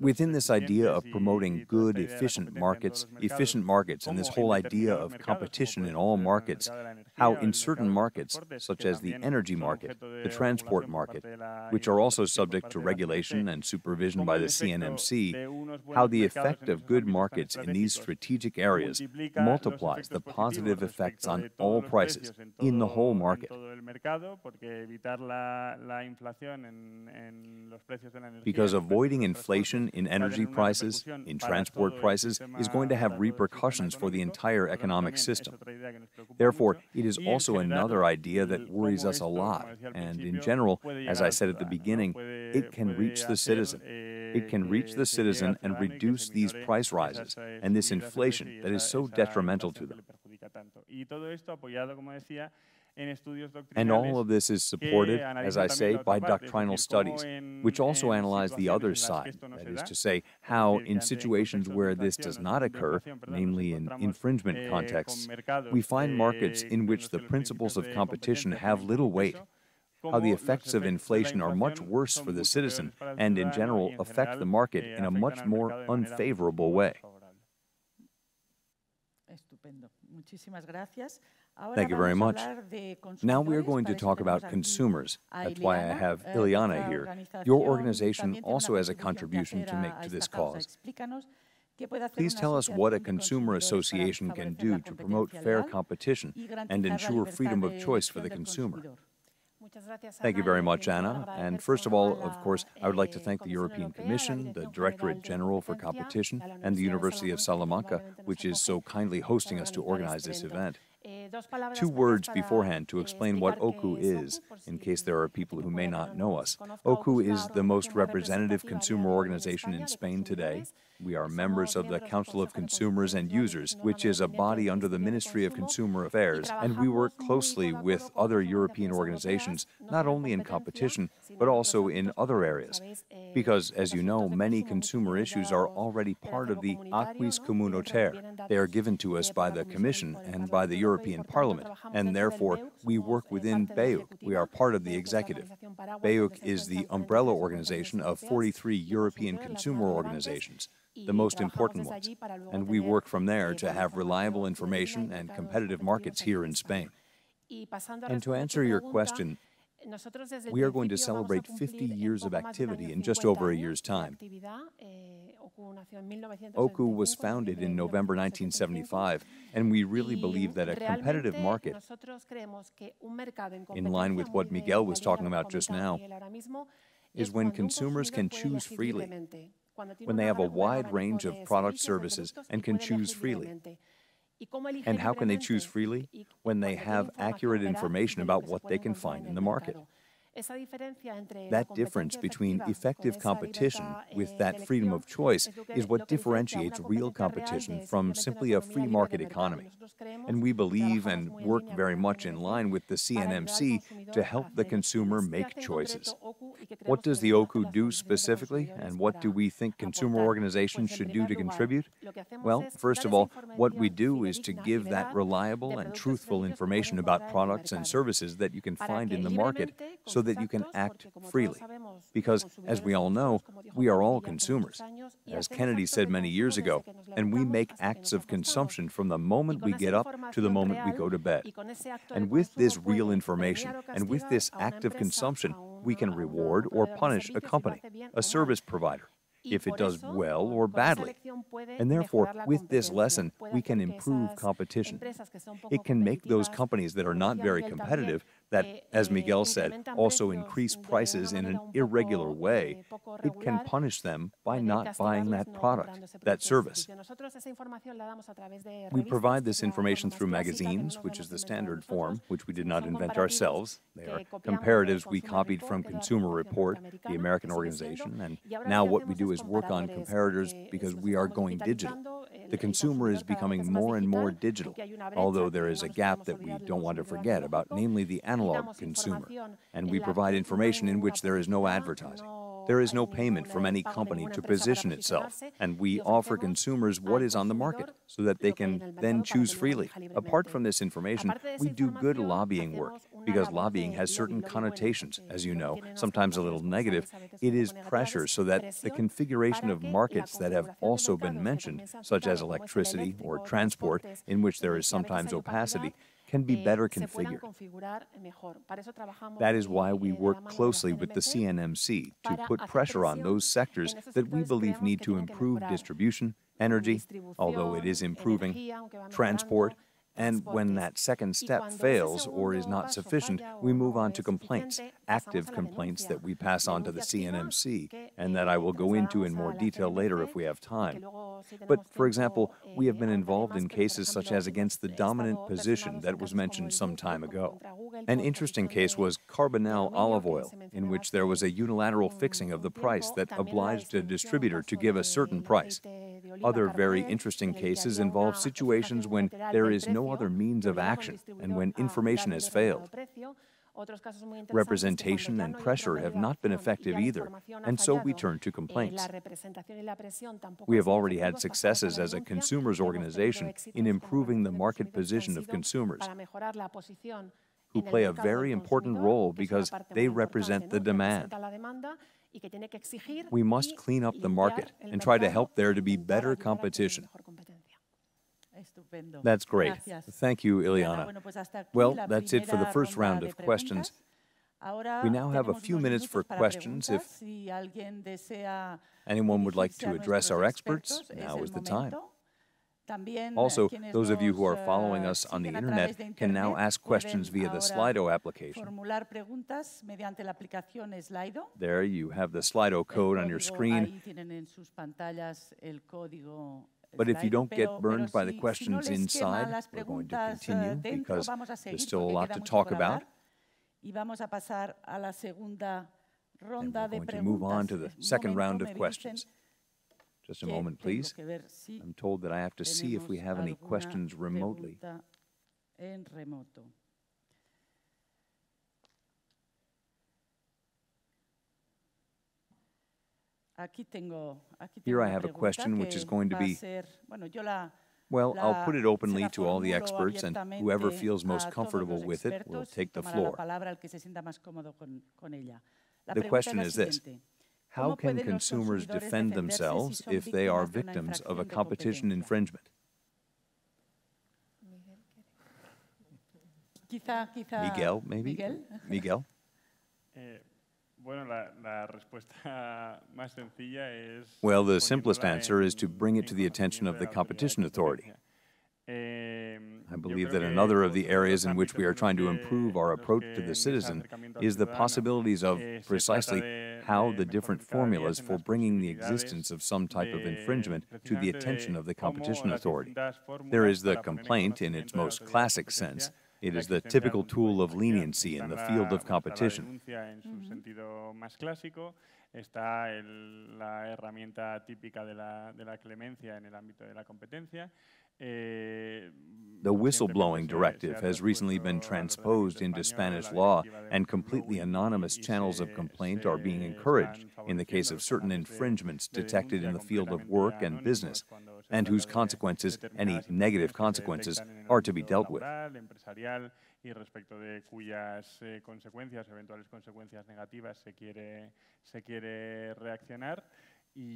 Within this idea of promoting good, esta idea de la efficient markets, todos los mercados, efficient markets, and this whole idea of competition in all markets, mercado de la energía how in certain mercado de los markets, such as the energy market, the transport market, parte de la which are also subject to parte de la regulation and supervision by the CNMC, how the effect of good markets in these strategic areas multiplies the positive effects on all prices in the whole market. todo el mercado, porque evitar la, la inflación en, en los precios de la energía, Because en los precios avoiding transporte, inflation in energy prices, in transport prices, is going to have para todo el sistema repercussions for the entire Por lo tanto, economic system. otra idea que nos preocupa Therefore, it is also another idea that worries us a lot. como decía al And in general, as I said at the beginning, it can reach the citizen. eh, It can reach the se llegue al citizen and ciudadano y que se reduce these price rises eh, and this inflation that is so detrimental to them. Le perjudica tanto. Y todo esto apoyado, como decía, en estudios And all of this is supported, as I say, by doctrinal studies, which also analyze the other en las que side. That is to say, how in situations where this does not occur, inflación, perdón, nos namely in infringement eh, contexts, we find markets eh, in which the principles of competition have little weight, how the effects of efectos de la inflation are much worse for the citizen peores para el and in general affect the market eh, in a much more mercado de manera unfavorable way. Estupendo. Muchísimas gracias. Thank you very much. a hablar de Now we are going to talk about consumers. That's why I have Eh, Ileana here. Your organization también tiene una also has a contribution to make to this cause. Explícanos qué puede hacer Please tell us what a consumer association can do to promote fair competition and ensure freedom of choice for the consumer. Thank you very much, Ana. And first of all, of course, I would like to thank the European Commission, the Directorate General for Competition, and the University of Salamanca, which is so kindly hosting us to organize this event. Two words beforehand to explain what OCU is, in case there are people who may not know us. OCU is the most representative consumer organization in Spain today. We are members of the Council of Consumers and Users, which is a body under the Ministry of Consumer Affairs, and we work closely with other European organizations, not only in competition, but also in other areas. Because, as you know, many consumer issues are already part of the acquis communautaire. They are given to us by the Commission and by the European Parliament, and therefore we work within BEUC. We are part of the executive. BEUC is the umbrella organization of 43 European consumer organizations the most important ones, and we work from there to have reliable information and competitive markets here in Spain. And to answer your question, we are going to celebrate 50 years of activity in just over a year's time. OCU was founded in November 1975, and we really believe that a competitive market, in line with what Miguel was talking about just now, is when consumers can choose freely, when they have a wide range of product services and can choose freely. And how can they choose freely? When they have accurate information about what they can find in the market. That difference between effective competition with that freedom of choice is what differentiates real competition from simply a free market economy. And we believe and work very much in line with the CNMC to help the consumer make choices. What does the OCU do specifically, and what do we think consumer organizations should do to contribute? Well, first of all, what we do is to give that reliable and truthful information about products and services that you can find in the market so that you can act freely. Because, as we all know, we are all consumers. As Kennedy said many years ago, and we make acts of consumption from the moment we get up to the moment we go to bed. And with this real information and with this act of consumption, we can reward or punish a company, a service provider, if it does well or badly. And therefore, with this lesson, we can improve competition. It can make those companies that are not very competitive, that, as Miguel said, also increase prices in an irregular way, it can punish them by not buying that product, that service. We provide this information through magazines, which is the standard form, which we did not invent ourselves. They are comparatives we copied from Consumer Report, the American organization, and now what we do is work on comparators because we are going digital. The consumer is becoming more and more digital, although there is a gap that we don't want to forget about, namely the analog consumer, and we provide information in which there is no advertising. There is no payment from any company to position itself, and we offer consumers what is on the market so that they can then choose freely. Apart from this information, we do good lobbying work because lobbying has certain connotations, as you know, sometimes a little negative. It is pressure so that the configuration of markets that have also been mentioned, such as electricity or transport, in which there is sometimes opacity, can be better configured. That is why we work closely with the CNMC to put pressure on those sectors that we believe need to improve distribution, energy, although it is improving, transport, and when that second step fails or is not sufficient, we move on to complaints, active complaints that we pass on to the CNMC, and that I will go into in more detail later if we have time. But, for example, we have been involved in cases such as against the dominant position that was mentioned some time ago. An interesting case was Carbonell olive oil, in which there was a unilateral fixing of the price that obliged a distributor to give a certain price. Other very interesting cases involve situations when there is no other means of action and when information has failed. Representation and pressure have not been effective either, and so we turn to complaints. We have already had successes as a consumers' organization in improving the market position of consumers, who play a very important role because they represent the demand. We must clean up the market and try to help there to be better competition. That's great. Thank you, Ileana. Well, that's it for the first round of questions. We now have a few minutes for questions. If anyone would like to address our experts, now is the time. Also, those of you who are following us on the internet can now ask questions via the Slido application. There you have the Slido code on your screen. But if you don't get burned by the questions inside, we're going to continue because there's still a lot to talk about. And we're going to move on to the second round of questions. Just a moment, please. I'm told that I have to see if we have any questions remotely. Here I have a question which is going to be, well, I'll put it openly to all the experts, and whoever feels most comfortable with it will take the floor. The question is this: How can consumers defend themselves if they are victims of a competition infringement? Miguel, maybe? Miguel? <laughs> Eh, <laughs> Well, the simplest answer is to bring it to the attention of the competition authority. I believe that another of the areas in which we are trying to improve our approach to the citizen is the possibilities of precisely how the different formulas for bringing the existence of some type of infringement to the attention of the competition authority. There is the complaint in its most classic sense. It is the typical tool of leniency in the field of competition. Está la herramienta típica de la, de la clemencia en el ámbito de la competencia. The whistleblowing directive has recently been transposed into Spanish law, and completely anonymous channels of complaint are being encouraged in the case of certain infringements detected in the field of work and business, and whose consequences, any negative consequences, are to be dealt with. y respecto de cuyas eh, consecuencias, eventuales consecuencias negativas, se quiere, se quiere reaccionar.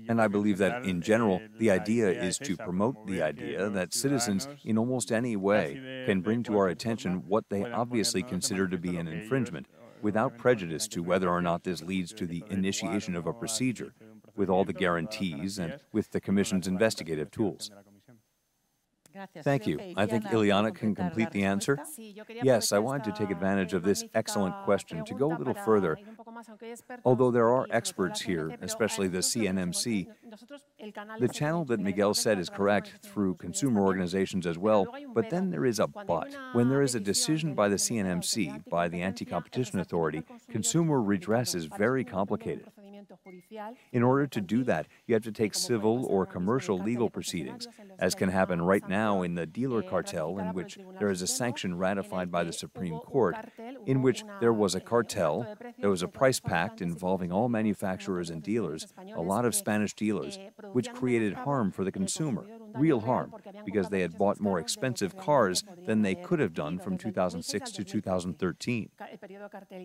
And I believe that, in general, the idea is to promote the idea that citizens, in almost any way, can bring to our attention what they obviously consider to be an infringement, without prejudice to whether or not this leads to the initiation of a procedure, with all the guarantees and with the Commission's investigative tools. Thank you. I think Ileana can puede completar la complete the answer. Yes, I wanted to take advantage of this excellent question to go a little further. Although there are experts here, especially the CNMC, the channel that Miguel said is correct through consumer organizations as well, but then there is a but. When there is a decision by the CNMC, by the Anti Competition Authority, consumer redress is very complicated. In order to do that, you have to take civil or commercial legal proceedings, as can happen right now in the dealer cartel, in which there is a sanction ratified by the Supreme Court, in which there was a cartel, there was a price pact involving all manufacturers and dealers, a lot of Spanish dealers, which created harm for the consumer, real harm, because they had bought more expensive cars than they could have done from 2006 to 2013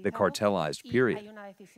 the cartelized period.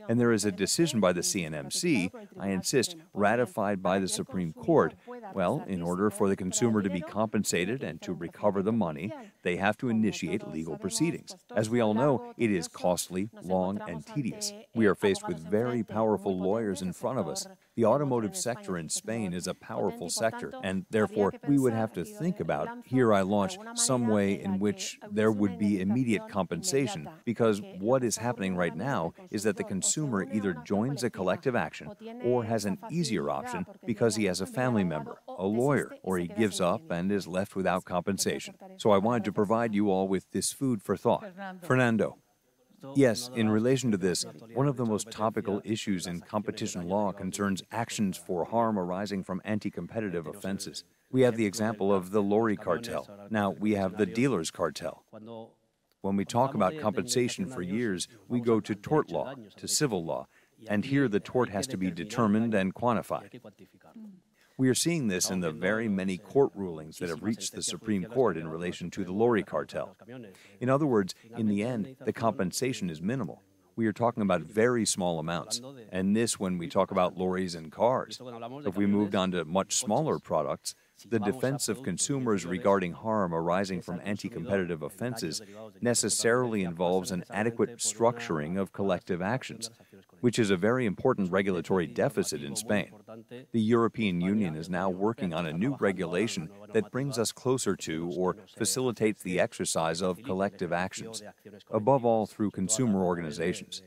And there is a decision by the CNMC, I insist, ratified by the Supreme Court. Well, in order for the consumer to be compensated and to recover the money, they have to initiate legal proceedings. As we all know, it is costly, long, and tedious. We are faced with very powerful lawyers in front of us. The automotive sector in Spain is a powerful sector, and therefore we would have to think about here I launch some way in which there would be immediate compensation, because what is happening right now is that the consumer either joins a collective action or has an easier option because he has a family member, a lawyer, or he gives up and is left without compensation. So I wanted to provide you all with this food for thought. Fernando. Yes, in relation to this, one of the most topical issues in competition law concerns actions for harm arising from anti competitive offenses. We have the example of the lorry cartel. Now we have the dealers cartel. When we talk about compensation for years, we go to tort law, to civil law, and here the tort has to be determined and quantified. We are seeing this in the very many court rulings that have reached the Supreme Court in relation to the lorry cartel. In other words, in the end, the compensation is minimal. We are talking about very small amounts, and this when we talk about lorries and cars. If we moved on to much smaller products, the defense of consumers regarding harm arising from anti competitive offenses necessarily involves an adequate structuring of collective actions, which is a very important regulatory deficit in Spain. The European Union is now working on a new regulation that brings us closer to or facilitates the exercise of collective actions, above all through consumer organizations.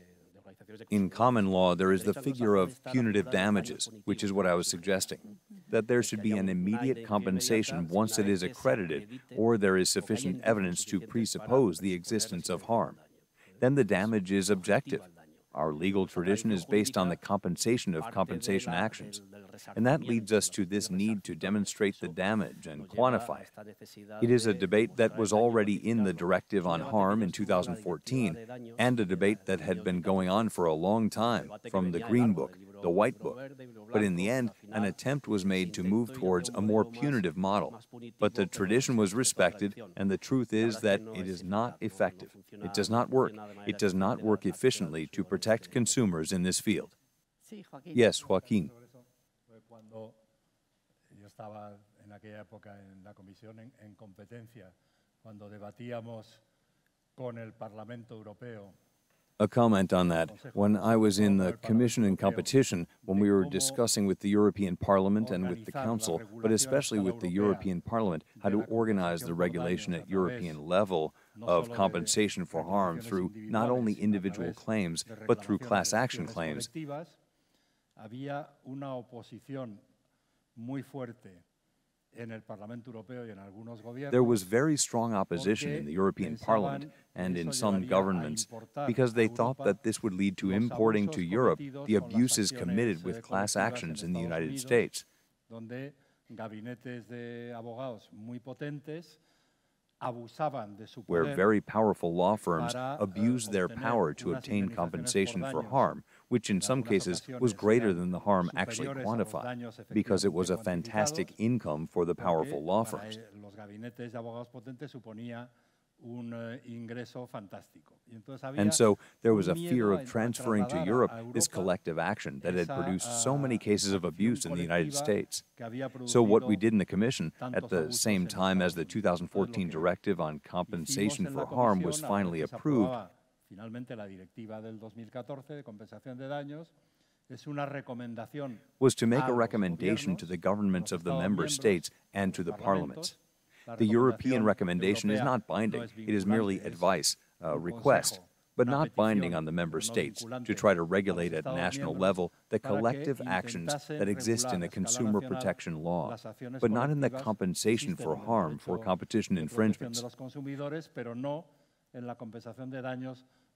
In common law, there is the figure of punitive damages, which is what I was suggesting that there should be an immediate compensation once it is accredited or there is sufficient evidence to presuppose the existence of harm. Then the damage is objective. Our legal tradition is based on the compensation of compensation actions. And that leads us to this need to demonstrate the damage and quantify it. It is a debate that was already in the directive on harm in 2014 and a debate that had been going on for a long time from the Green Book, the White Book. But in the end, an attempt was made to move towards a more punitive model. But the tradition was respected, and the truth is that it is not effective. It does not work. It does not work efficiently to protect consumers in this field. Yes, Joaquin. cuando debatíamos con el Parlamento Europeo A comment on that. When I was in the Commission in Competition, when we were discussing with the European Parliament and with the Council, but especially with the European Parliament, how to organize the regulation at European level of compensation for harm through not only individual claims, but through class action claims, There was very strong opposition in the European Parliament and in some governments because they thought that this would lead to importing to Europe the abuses committed with class actions in the United States. donde gabinetes de abogados muy potentes abusaban de su where very powerful law firms eh, abused their power to obtain compensation for harm, which in some cases was greater than the harm actually superiores a los quantified, because it was a fantastic income for the powerful law firms. los gabinetes de abogados potentes suponía un eh, ingreso fantástico. Y entonces había And so there was a fear of transferring to Europe this collective action that had produced so many ah, cases of abuse in the United States. So what we did in the Commission at the same time as the 2014 directive on compensation for harm was finally hasta que se approved. Finalmente la directiva del 2014 de compensación de daños, es una recomendación was to make a recommendation to the governments of the member states and to the parliaments. The European recommendation is not binding, it is merely advice, a uh, request, but not binding on the member states to try to regulate at national level the collective actions that exist in the regular a escala consumer protection law, but not in the compensation for harm for competition infringements.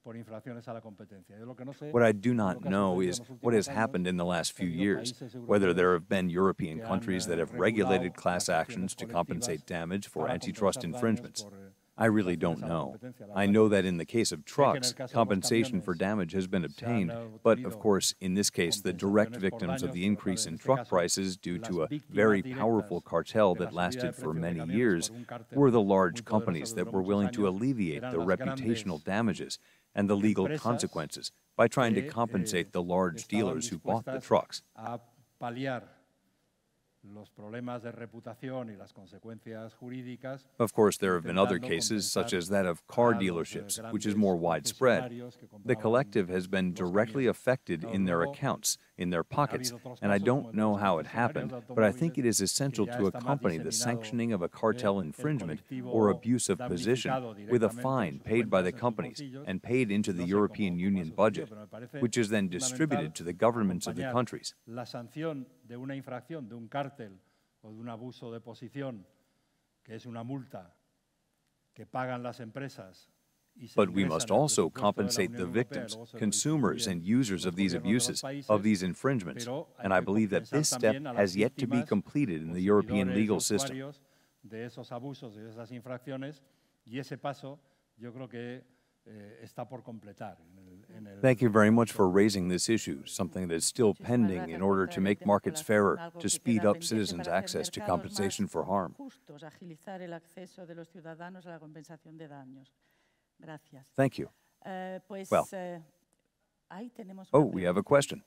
De los consumidores, pero no en la compensación de daños por infracciones a la competencia. Yo lo que no sé What I do not know is what has happened in the last few years, whether there have been European countries that eh, have regulated class actions to compensate damage for antitrust infringements. eh, I really don't infracciones a la know. I know that in the case of sé que en el trucks, caso de los compensation for damage has been obtained, but of course, in this case, the direct victims of the increase in truck prices due to a very powerful cartel that lasted for many years por un cártel were the large companies that were willing to alleviate the reputational damages and the legal consequences by trying to eh, compensate the large dealers who bought the trucks. a paliar los problemas de reputación y las consecuencias jurídicas Of course, there have been other cases, such as that of car eh, dealerships, which is more widespread. The collective has been directly affected in their accounts, in their pockets, and I don't know how it happened, but I think it is essential to accompany the sanctioning of a cartel infringement or abuse of position with a fine paid by the cuentas, en sus companies and paid into the No sé cómo- European Union budget, pero me parece which is then distributed to the governments of the countries. Sanción de una infracción de un cártel o de un abuso de posición, que es una multa que pagan las empresas But we must also presupuesto de la compensate the victims, luego se lo consumers, and users of these gobiernos de los abuses, of these infringements. And I believe that this step también a las has yet to be completed in the European legal system. usuarios de esos abusos y de esas infracciones y ese paso yo creo que eh, está por completar. en el- en el- Thank you very much for raising this issue, something that's still pending in order to make markets fairer, to speed up citizens' access to compensation for harm. Gracias. Thank you. Eh, pues Well. eh, ahí tenemos Oh, we have a question.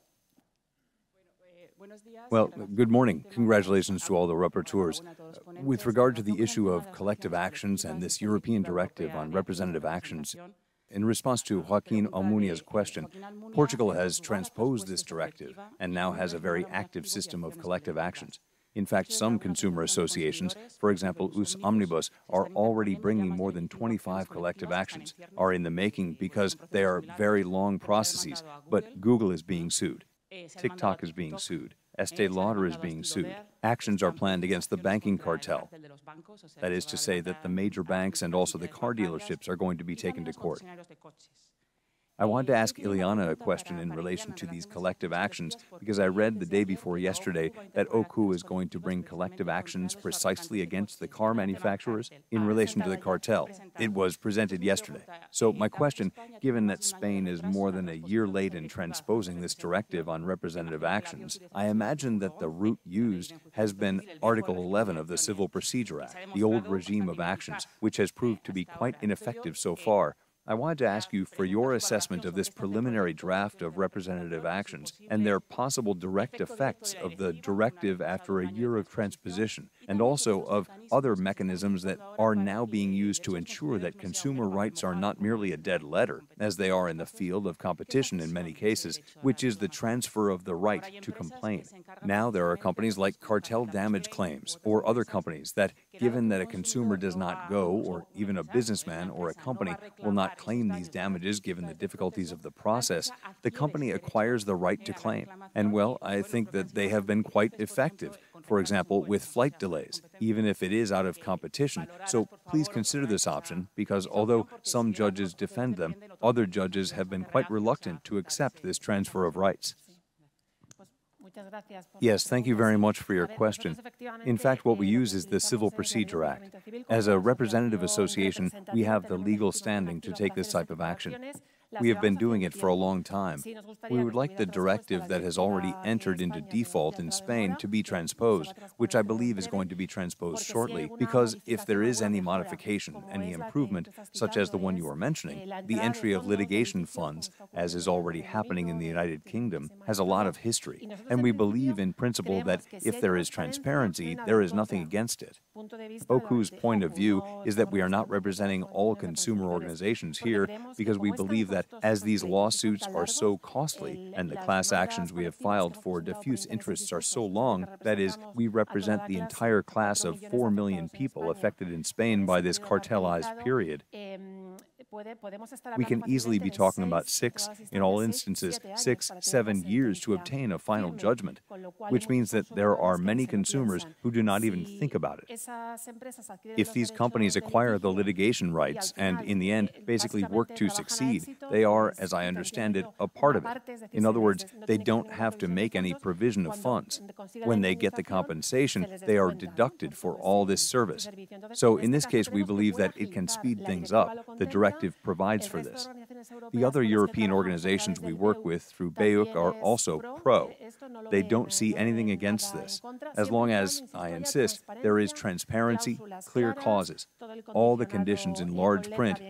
Well, good morning. Congratulations to all the rapporteurs. Uh, With regard to the issue of collective actions and this European directive on representative actions, in response to Joaquin Almunia's question, Portugal has transposed this directive and now has a very active system of collective actions. In fact, some consumer associations, for example, Ius Omnibus, are already bringing more than 25 collective actions, are in the making because they are very long processes. But Google is being sued. TikTok is being sued. Estee Lauder is being sued. Actions are planned against the banking cartel. That is to say that the major banks and also the car dealerships are going to be taken to court. I wanted to ask Ileana a question in relation to these collective actions because I read the day before yesterday that OCU is going to bring collective actions precisely against the car manufacturers in relation to the cartel. It was presented yesterday. So, my question given that Spain is more than a year late in transposing this directive on representative actions, I imagine that the route used has been Article 11 of the Civil Procedure Act, the old regime of actions, which has proved to be quite ineffective so far. I wanted to ask you for your assessment of this preliminary draft of representative actions and their possible direct effects of the directive after a year of transposition, and also of other mechanisms that are now being used to ensure that consumer rights are not merely a dead letter, as they are in the field of competition in many cases, which is the transfer of the right to complain. Now there are companies like cartel damage claims or other companies that, given that a consumer does not go, or even a businessman or a company will not claim these damages given the difficulties of the process, the company acquires the right to claim. And well, I think that they have been quite effective. For example, with flight delays, even if it is out of competition. So please consider this option because although some judges defend them, other judges have been quite reluctant to accept this transfer of rights. Yes, thank you very much for your question. In fact, what we use is the Civil Procedure Act. As a representative association, we have the legal standing to take this type of action. We have been doing it for a long time. We would like the directive that has already entered into default in Spain to be transposed, which I believe is going to be transposed shortly, because if there is any modification, any improvement, such as the one you are mentioning, the entry of litigation funds, as is already happening in the United Kingdom, has a lot of history. And we believe in principle that if there is transparency, there is nothing against it. OCU's point of view is that we are not representing all consumer organizations here because we believe that that as these lawsuits are so costly and the class actions we have filed for diffuse interests are so long, that is, we represent the entire class of 4 million people affected in Spain by this cartelized period, we can easily be talking about six, in all instances, six, seven years to obtain a final judgment, which means that there are many consumers who do not even think about it. If these companies acquire the litigation rights and, in the end, basically work to succeed, they are, as I understand it, a part of it. In other words, they don't have to make any provision of funds. When they get the compensation, they are deducted for all this service. So, in this case, we believe that it can speed things up. The directive provides for this. The other European organizations we work with through BEUC are also pro. They don't see anything against this, as long as, I insist, there is transparency, clear causes, all the conditions in large print.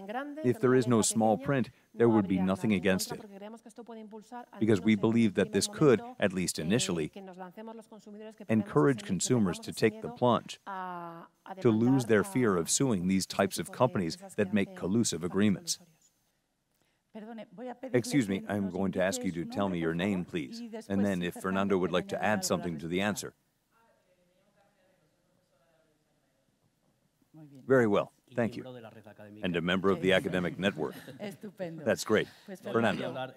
If there is no small print, there would be nothing against it. Because we believe that this could, at least initially, encourage consumers to take the plunge, to lose their fear of suing these types of companies that make collusive agreements. Excuse me, I'm going to ask you to tell me your name, please, and then if Fernando would like to add something to the answer. Very well, thank you. And a member of the academic network. That's great. Fernando.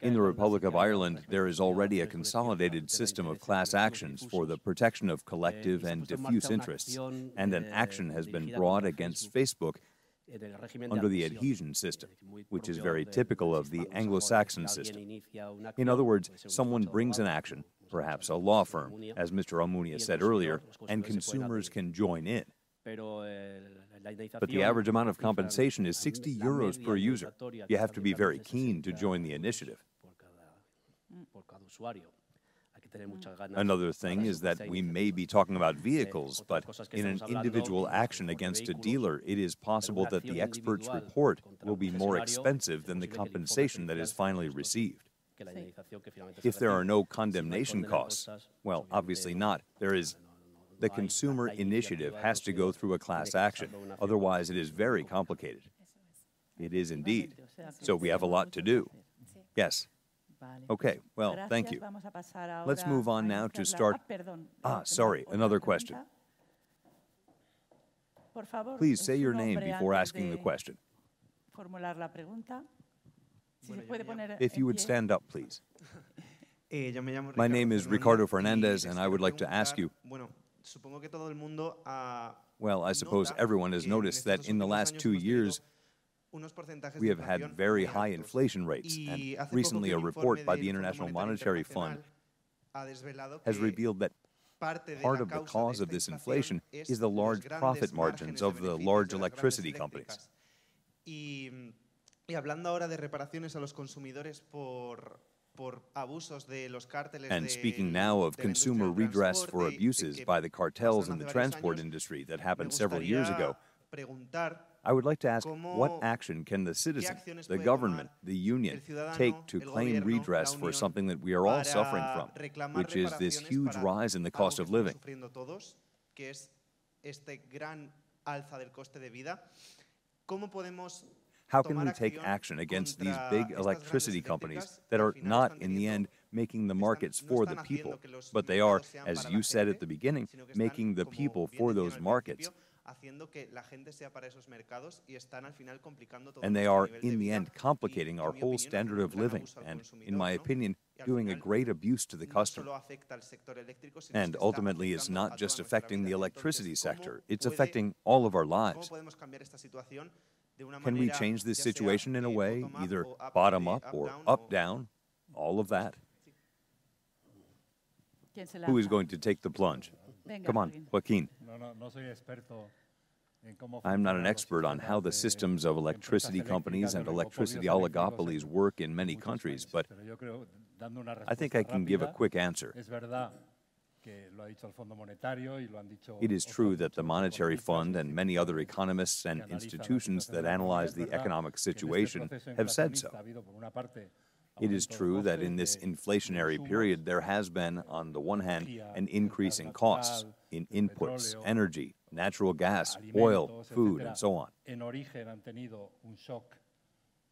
In the Republic of Ireland, there is already a consolidated system of class actions for the protection of collective and diffuse interests, and an action has been brought against Facebook under the adhesion system, which is very typical of the Anglo-Saxon system. In other words, someone brings an action, perhaps a law firm, as Mr. Almunia said earlier, and consumers can join in. But the average amount of compensation is 60 euros per user. You have to be very keen to join the initiative. Another thing is that we may be talking about vehicles, but in an individual action against a dealer, it is possible that the expert's report will be more expensive than the compensation that is finally received. If there are no condemnation costs, well, obviously not. There is the consumer initiative has to go through a class action. Otherwise, it is very complicated. It is indeed. So we have a lot to do. Yes. Okay, well, thank you. Let's move on now to start. Ah, sorry, another question. Please say your name before asking the question. If you would stand up, please. <laughs> My name is Ricardo Fernandez, and I would like to ask you. Well, I suppose everyone has noticed that in the last two years, we have had very high inflation rates, and recently a report by the International Monetary Fund has revealed that part of the cause of this inflation is the large profit margins of the large electricity companies. And speaking now of consumer redress for abuses by the cartels in the transport industry that happened several years ago, I would like to ask what action can the citizen, the government, the union take to claim redress for something that we are all suffering from, which is this huge rise in the cost of living? How can we take action against these big electricity companies that are not, in the end, making the markets for the people, but they are, as you said at the beginning, making the people for those markets? And they are, in the end, complicating our whole standard of living and, in my opinion, doing a great abuse to the customer. And ultimately, it's not just affecting the electricity sector, it's affecting all of our lives. Can we change this situation in a way, either bottom up or up down? All of that. Who is going to take the plunge? Come on, Joaquin. I'm not an expert on how the systems of electricity companies and electricity oligopolies work in many countries, but I think I can give a quick answer. It is true that the Monetary Fund and many other economists and institutions that analyze the economic situation have said so. It is true that in this inflationary period, there has been, on the one hand, an increase in costs in inputs, energy, natural gas, oil, food, and so on.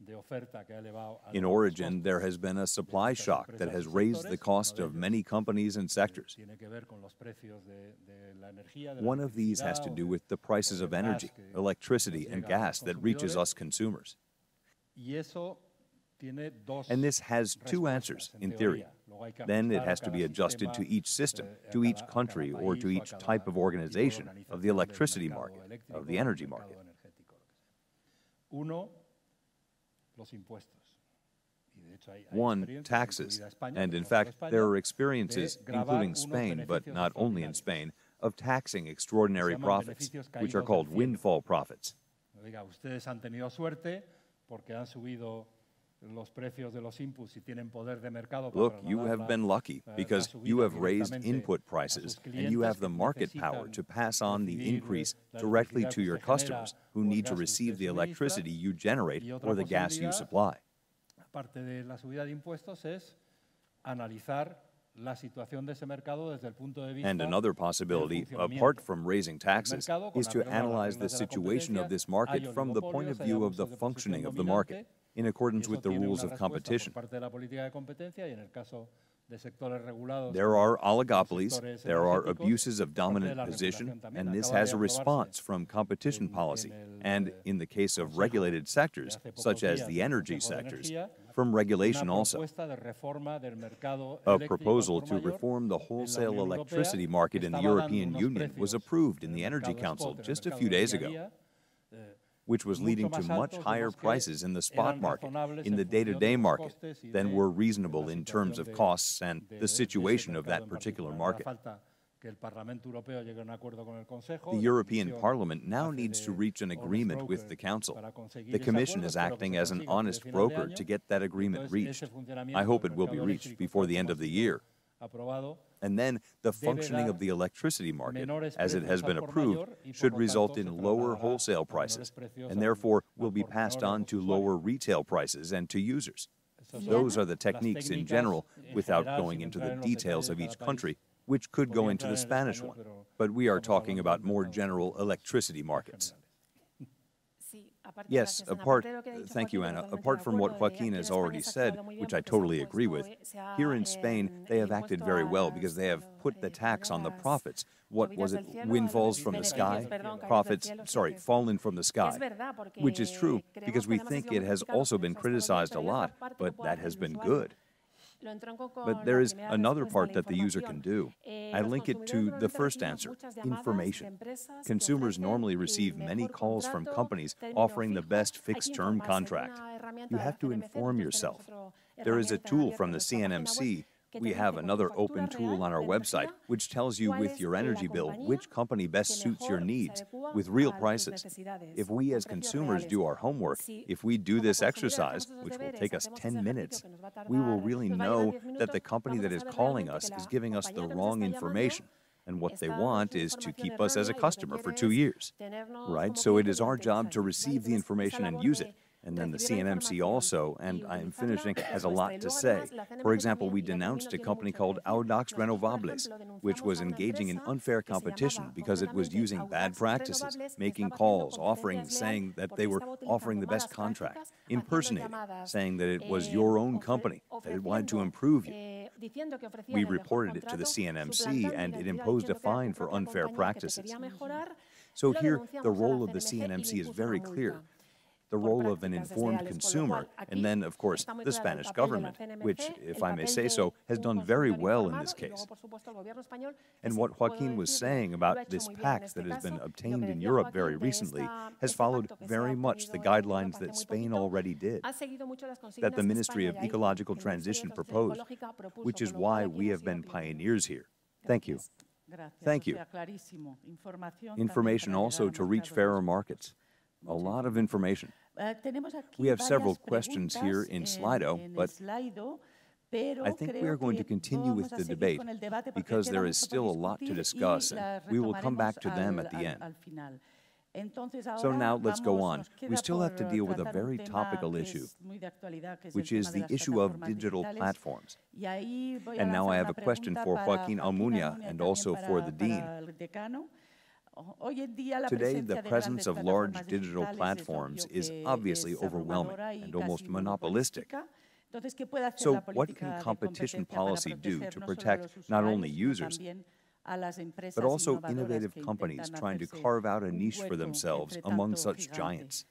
de oferta que ha elevado a In origin, there has been a supply shock that has raised the cost of many companies and eh, sectors. tiene que ver con los precios de- de la energía, de la One of these has to do with the prices of energy, electricity, and llega a los gas that reaches us consumers. Y eso tiene dos And this has two answers, in theory. teoría. Luego hay que Then it has to be adjusted to each system, eh, to each cada- a cada country, or to país o a each type of organization of the electricity market, of the energy market. energético, lo que sea. Uno, los impuestos. Y de hecho hay- hay One, taxes. And in fact, there are experiences, including Spain, but not only in. Spain, of taxing extraordinary profits, which are called windfall profits. Look, you have been lucky eh, la because you have raised input prices and you have the market power to pass on the increase directly to your customers who need to receive the electricity you generate or the gas you supply. Aparte de la subida de impuestos es analizar la situación de ese mercado desde el punto de vista And another possibility, apart from raising taxes, is to arreglo a las analyze the reglas de la situation of this market from the point of view of the abusos de posición functioning of the market, in accordance with the rules of competition. Por parte de la política de competencia y en el caso de sectores regulados There are oligopolies, there are abuses of dominant position, and this has a response from competition policy. And in the case of regulated sectors, such as the energy sectors, from regulation also. propuesta de reforma del mercado A proposal to reform the wholesale electricity market in the European Union was approved in the Energy Council spot, en el just a few days ago, which was leading to much higher prices in the spot market, in the day-to-day market, than were reasonable in terms of costs and the situation of that particular market. Ahora falta que el Parlamento Europeo llegue a un acuerdo con el Consejo, The European Parliament now needs to reach an agreement with the Council. The Commission is acting as an honest de final de broker to get that agreement reached. I hope it will be reached before the end of the year. And then the functioning of the electricity market, as it has been approved, mayor y, por should result in lower wholesale prices, and therefore will be passed on to lower retail prices and to users. Those are the techniques in general, without going into the details of each country, which could go into the entrar en el Spanish one. But we are talking about more general electricity markets. Yes, apart, thank you, Ana. Apart from what Joaquin has already said, which I totally agree with, here in Spain, they have acted very well because they have put the tax on the profits. What was it? Windfalls from the sky? Profits, sorry, fallen from the sky. Which is true because we think it has also been criticized a lot, but that has been good. But there is another part that the user can do. I link it to the first answer information. Consumers normally receive many calls from companies offering the best fixed term contract. You have to inform yourself. There is a tool from the CNMC. We have another open tool on our website which tells you with your energy bill which company best suits your needs with real prices. If we as consumers do our homework, if we do this exercise, which will take us 10 minutes, we will really know that the company that is calling us is giving us the wrong information. And what they want is to keep us as a customer for two years. Right? So it is our job to receive the information and use it. And then the CNMC also, and I am finishing, has a lot to say. For example, we denounced a company called Audax Renovables, which was engaging in unfair competition because it was using bad practices, making calls, offering, saying that they were offering the best contract, impersonating, saying that it was your own company, that it wanted to improve you. We reported it to the CNMC and it imposed a fine for unfair practices. So here, the role of the CNMC is very clear the role of an informed consumer, and then, of course, the Spanish government, which, if I may say so, has done very well in this case. And what Joaquin was saying about this pact that has been obtained in Europe very recently has followed very much the guidelines that Spain already did, that the Ministry of Ecological Transition proposed, which is why we have been pioneers here. Thank you. Thank you. Information also to reach fairer markets. A lot of information. We have several questions here in Slido, but I think we are going to continue with the debate because there is still a lot to discuss, and we will come back to them at the end. So now let's go on. We still have to deal with a very topical issue, which is the issue of digital platforms. And now I have a question for Joaquin Almunia and also for the Dean. Today, the presence of large digital platforms is obviously overwhelming and almost monopolistic. So, what can competition policy do to protect not only users, but also innovative companies trying to carve out a niche for themselves among such giants?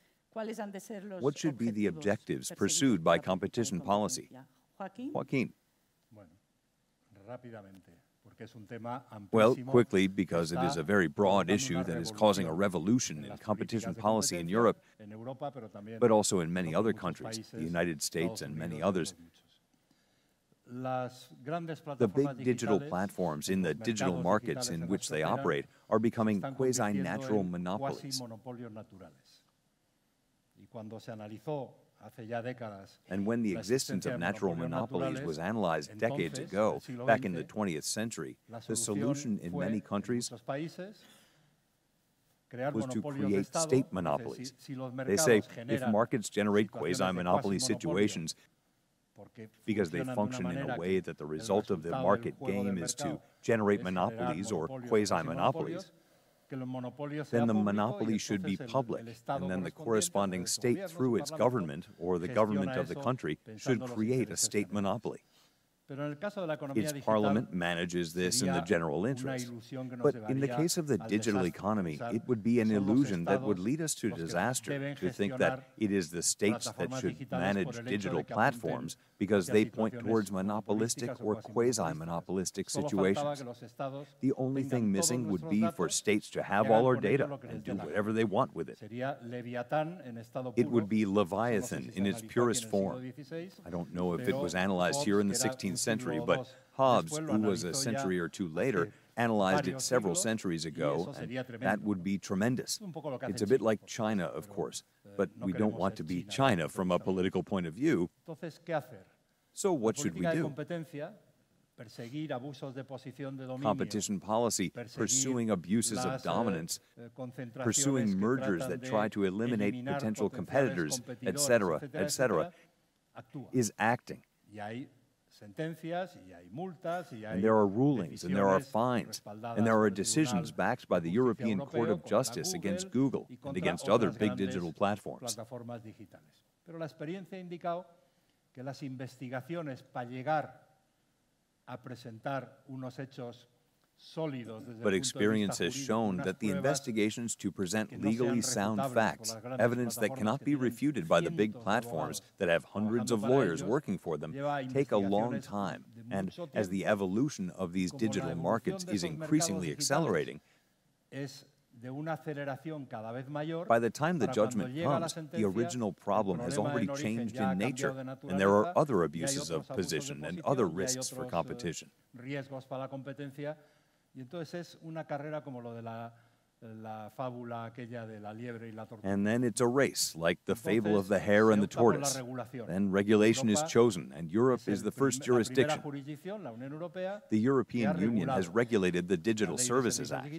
What should be the objectives pursued by competition policy? Joaquin. Well, quickly, because it is a very broad issue that is causing a revolution in competition policy in Europe, but also in many other countries, the United States and many others. The big digital platforms in the digital markets in which they operate are becoming quasi natural monopolies. And when the existence of natural monopolies was analyzed decades ago, back in the 20th century, the solution in many countries was to create state monopolies. They say if markets generate quasi monopoly situations because they function in a way that the result of the market game is to generate monopolies or quasi monopolies, then the monopoly should be public, and then the corresponding state, through its government or the government of the country, should create a state monopoly. Its parliament manages this in the general interest. But in the case of the digital economy, it would be an illusion that would lead us to disaster to think that it is the states that should manage digital platforms because they point towards monopolistic or quasi monopolistic situations. The only thing missing would be for states to have all our data and do whatever they want with it. It would be Leviathan in its purest form. I don't know if it was analyzed here in the 16th 19th century, but Hobbes, who was a century or two later, analyzed it several centuries ago, that would be tremendous. It's a bit like China, of course, but we don't want to be China from a political point of view. So what should we do? Competition policy, pursuing abuses of dominance, pursuing mergers that try to eliminate potential competitors, etc., etc., is acting. And there are rulings, and there are fines, and there are decisions backed by the European Court of Justice against Google and against other big digital platforms. Que las investigaciones para llegar a presentar unos hechos but experience has shown that the investigations to present legally sound facts, evidence that cannot be refuted by the big platforms that have hundreds of lawyers working for them, take a long time. And as the evolution of these digital markets is increasingly accelerating, by the time the judgment comes, the original problem has already changed in nature, and there are other abuses of position and other risks for competition. Y entonces es una carrera como lo de la, la fábula aquella de la liebre y la tortuga. And then it's a race, like the fable of the hare and the tortoise. Then regulation is chosen, and Europe is the first jurisdiction. The European Union has regulated the Digital Services Act.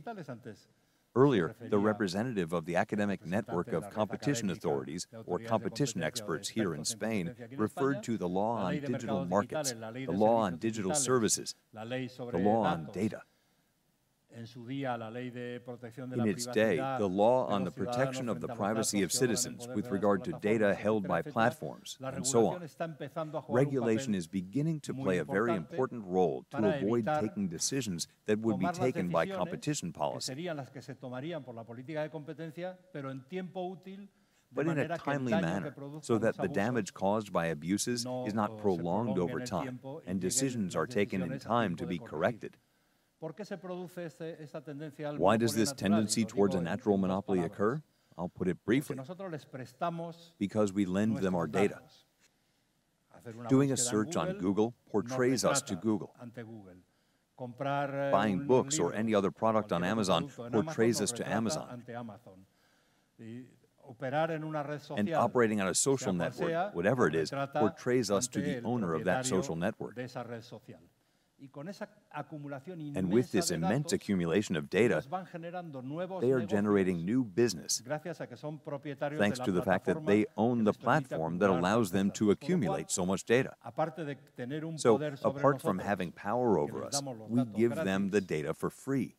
Earlier, the representative of the Academic Network of Competition Authorities, or competition experts here in Spain, referred to the law on digital markets, the law on digital services, the law on data. In its day, the law on the protection of the privacy of citizens with regard to data held by platforms and so on. Regulation is beginning to play a very important role to avoid taking decisions that would be taken by competition policy. But in a timely manner, so that the damage caused by abuses is not prolonged over time and decisions are taken in time to be corrected. Why does this tendency towards a natural monopoly occur? I'll put it briefly. Because we lend them our data. Doing a search on Google portrays us to Google. Buying books or any other product on Amazon portrays us to Amazon. And operating on a social network, whatever it is, portrays us to the owner of that social network. And with this immense accumulation of data, they are generating new business thanks to the fact that they own the platform that allows them to accumulate so much data. So, apart from having power over us, we give them the data for free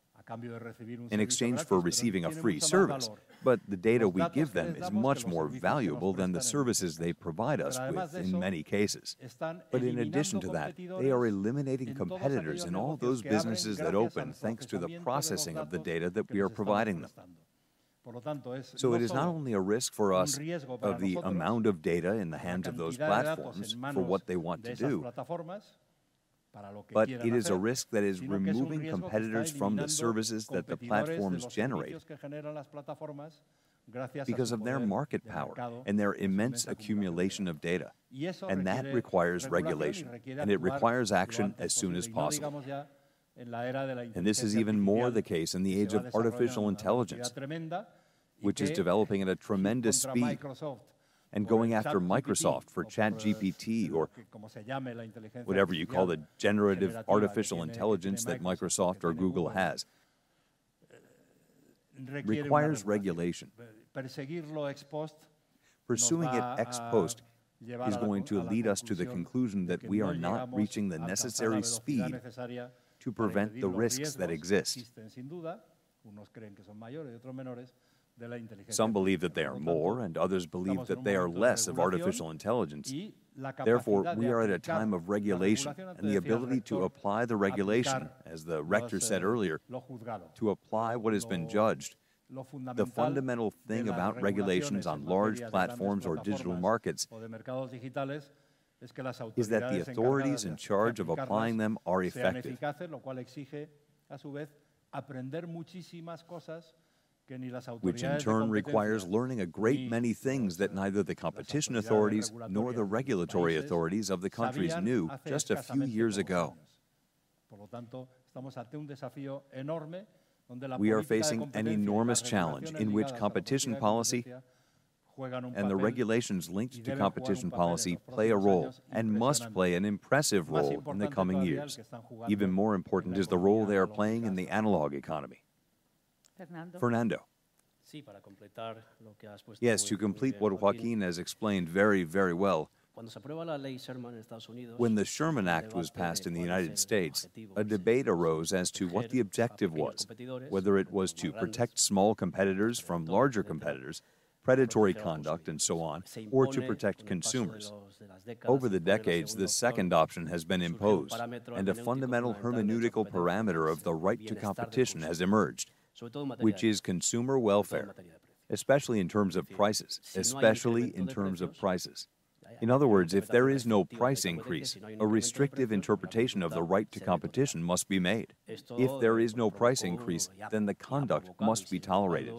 in exchange for receiving a free service. But the data we give them is much more valuable than the services they provide us with in many cases. But in addition to that, they are eliminating competitors in all those businesses that open thanks to the processing of the data that we are providing them. So it is not only a risk for us of the amount of data in the hands of those platforms for what they want to do, but it is a risk that is removing competitors from the services that the platforms generate because of their market power and their immense accumulation of data. And that requires regulation, and it requires action as soon as possible. And this is even more the case in the age of artificial intelligence, which is developing at a tremendous speed and going after Microsoft for ChatGPT or whatever you call the generative artificial intelligence that Microsoft or Google has requires regulation. Pursuing it ex post is going to lead us to the conclusion that we are not reaching the necessary speed to prevent the risks that exist. Some believe that they are more, and others believe that they are less of artificial intelligence. Therefore, we are at a time of regulation and the ability to apply the regulation, as the rector said earlier, to apply what has been judged. The fundamental thing about regulations on large platforms or digital markets is that the authorities in charge of applying them are effective which in turn requires learning a great many things that neither the competition authorities nor the regulatory authorities of the countries knew just a few years ago. We are facing an enormous challenge in which competition policy and the regulations linked to competition policy play a role and must play an impressive role in the coming years. Even more important is the role they are playing in the analog economy. Fernando. Fernando. Yes, to complete what Joaquin has explained very, very well. When the Sherman Act was passed in the United States, a debate arose as to what the objective was, whether it was to protect small competitors from larger competitors, predatory conduct, and so on, or to protect consumers. Over the decades, the second option has been imposed, and a fundamental hermeneutical parameter of the right to competition has emerged which is consumer welfare, especially in terms of prices, especially in terms of prices. In other words, if there is no price increase, a restrictive interpretation of the right to competition must be made. If there is no price increase, then the conduct must be tolerated.